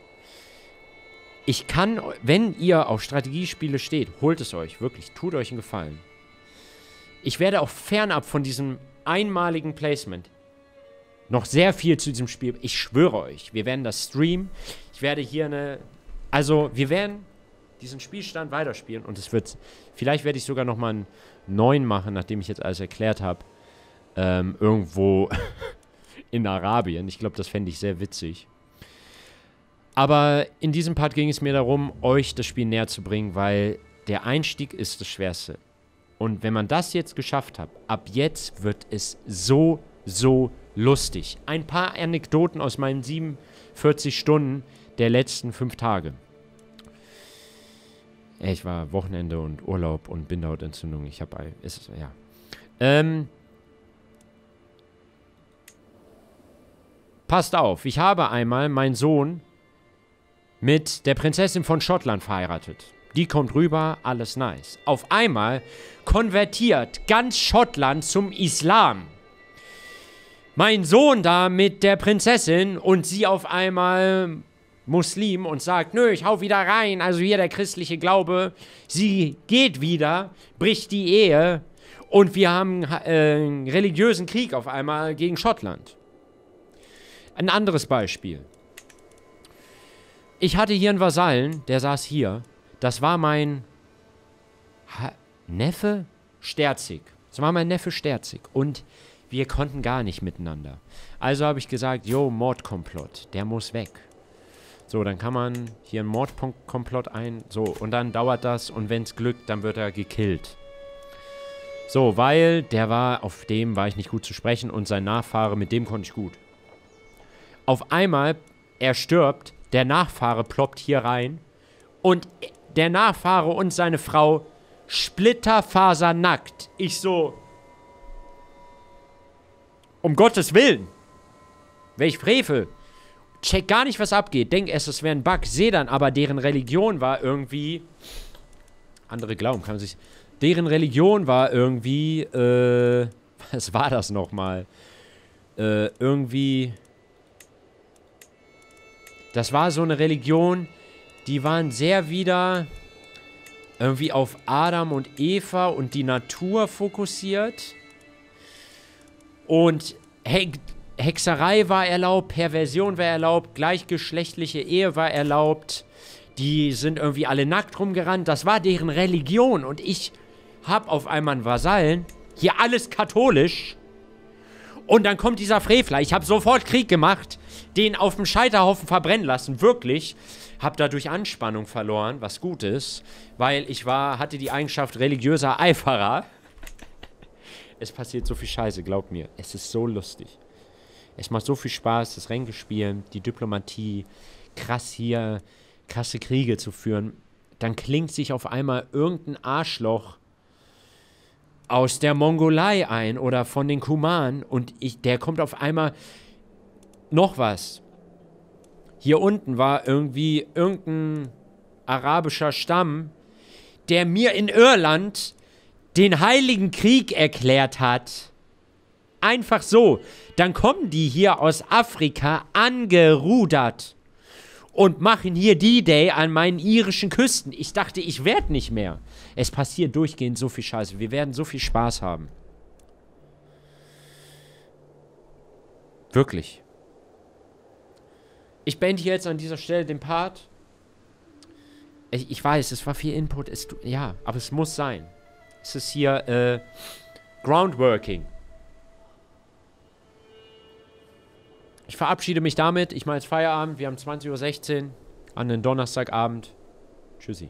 [SPEAKER 1] Ich kann, wenn ihr auf Strategiespiele steht, holt es euch, wirklich, tut euch einen Gefallen. Ich werde auch fernab von diesem einmaligen Placement noch sehr viel zu diesem Spiel. Ich schwöre euch, wir werden das streamen. Ich werde hier eine. Also, wir werden diesen Spielstand weiterspielen und es wird. Vielleicht werde ich sogar nochmal einen neuen machen, nachdem ich jetzt alles erklärt habe. Ähm, irgendwo in Arabien. Ich glaube, das fände ich sehr witzig. Aber in diesem Part ging es mir darum, euch das Spiel näher zu bringen, weil der Einstieg ist das Schwerste. Und wenn man das jetzt geschafft hat, ab jetzt wird es so, so lustig. Ein paar Anekdoten aus meinen 47 Stunden der letzten fünf Tage. Ich war Wochenende und Urlaub und Bindehautentzündung. Ich habe, ja. Ähm, passt auf, ich habe einmal meinen Sohn mit der Prinzessin von Schottland verheiratet. Die kommt rüber, alles nice. Auf einmal konvertiert ganz Schottland zum Islam. Mein Sohn da mit der Prinzessin und sie auf einmal Muslim und sagt, nö, ich hau wieder rein. Also hier der christliche Glaube. Sie geht wieder, bricht die Ehe und wir haben äh, einen religiösen Krieg auf einmal gegen Schottland. Ein anderes Beispiel. Ich hatte hier einen Vasallen, der saß hier. Das war mein ha Neffe Sterzig. Das war mein Neffe Sterzig. Und wir konnten gar nicht miteinander. Also habe ich gesagt, jo, Mordkomplott, der muss weg. So, dann kann man hier einen Mordkomplott ein. So, und dann dauert das und wenn es glückt, dann wird er gekillt. So, weil der war, auf dem war ich nicht gut zu sprechen und sein Nachfahre, mit dem konnte ich gut. Auf einmal, er stirbt, der Nachfahre ploppt hier rein und der Nachfahre und seine Frau splitterfasernackt. Ich so, um Gottes Willen, welch Frevel. Check gar nicht, was abgeht. Denk erst, es wäre ein Bug. Seh dann aber, deren Religion war irgendwie. Andere glauben, kann man sich. Deren Religion war irgendwie. Äh. Was war das nochmal? Äh, irgendwie. Das war so eine Religion, die waren sehr wieder irgendwie auf Adam und Eva und die Natur fokussiert. Und He Hexerei war erlaubt, Perversion war erlaubt, gleichgeschlechtliche Ehe war erlaubt. Die sind irgendwie alle nackt rumgerannt. Das war deren Religion. Und ich hab auf einmal einen Vasallen. Hier alles katholisch. Und dann kommt dieser Frevler. Ich habe sofort Krieg gemacht, den auf dem Scheiterhaufen verbrennen lassen, wirklich. Hab dadurch Anspannung verloren, was gut ist, weil ich war, hatte die Eigenschaft religiöser Eiferer. Es passiert so viel Scheiße, glaub mir. Es ist so lustig. Es macht so viel Spaß, das Ränkespielen, die Diplomatie, krass hier, krasse Kriege zu führen. Dann klingt sich auf einmal irgendein Arschloch aus der Mongolei ein oder von den Kuman und ich, der kommt auf einmal noch was. Hier unten war irgendwie irgendein arabischer Stamm, der mir in Irland den Heiligen Krieg erklärt hat. Einfach so. Dann kommen die hier aus Afrika angerudert und machen hier D-Day an meinen irischen Küsten. Ich dachte, ich werde nicht mehr. Es passiert durchgehend so viel Scheiße. Wir werden so viel Spaß haben. Wirklich. Ich beende jetzt an dieser Stelle den Part. Ich, ich weiß, es war viel Input. Es, ja, aber es muss sein. Es ist hier äh, Groundworking. ich verabschiede mich damit. Ich mache jetzt Feierabend. Wir haben 20.16 Uhr an den Donnerstagabend. Tschüssi.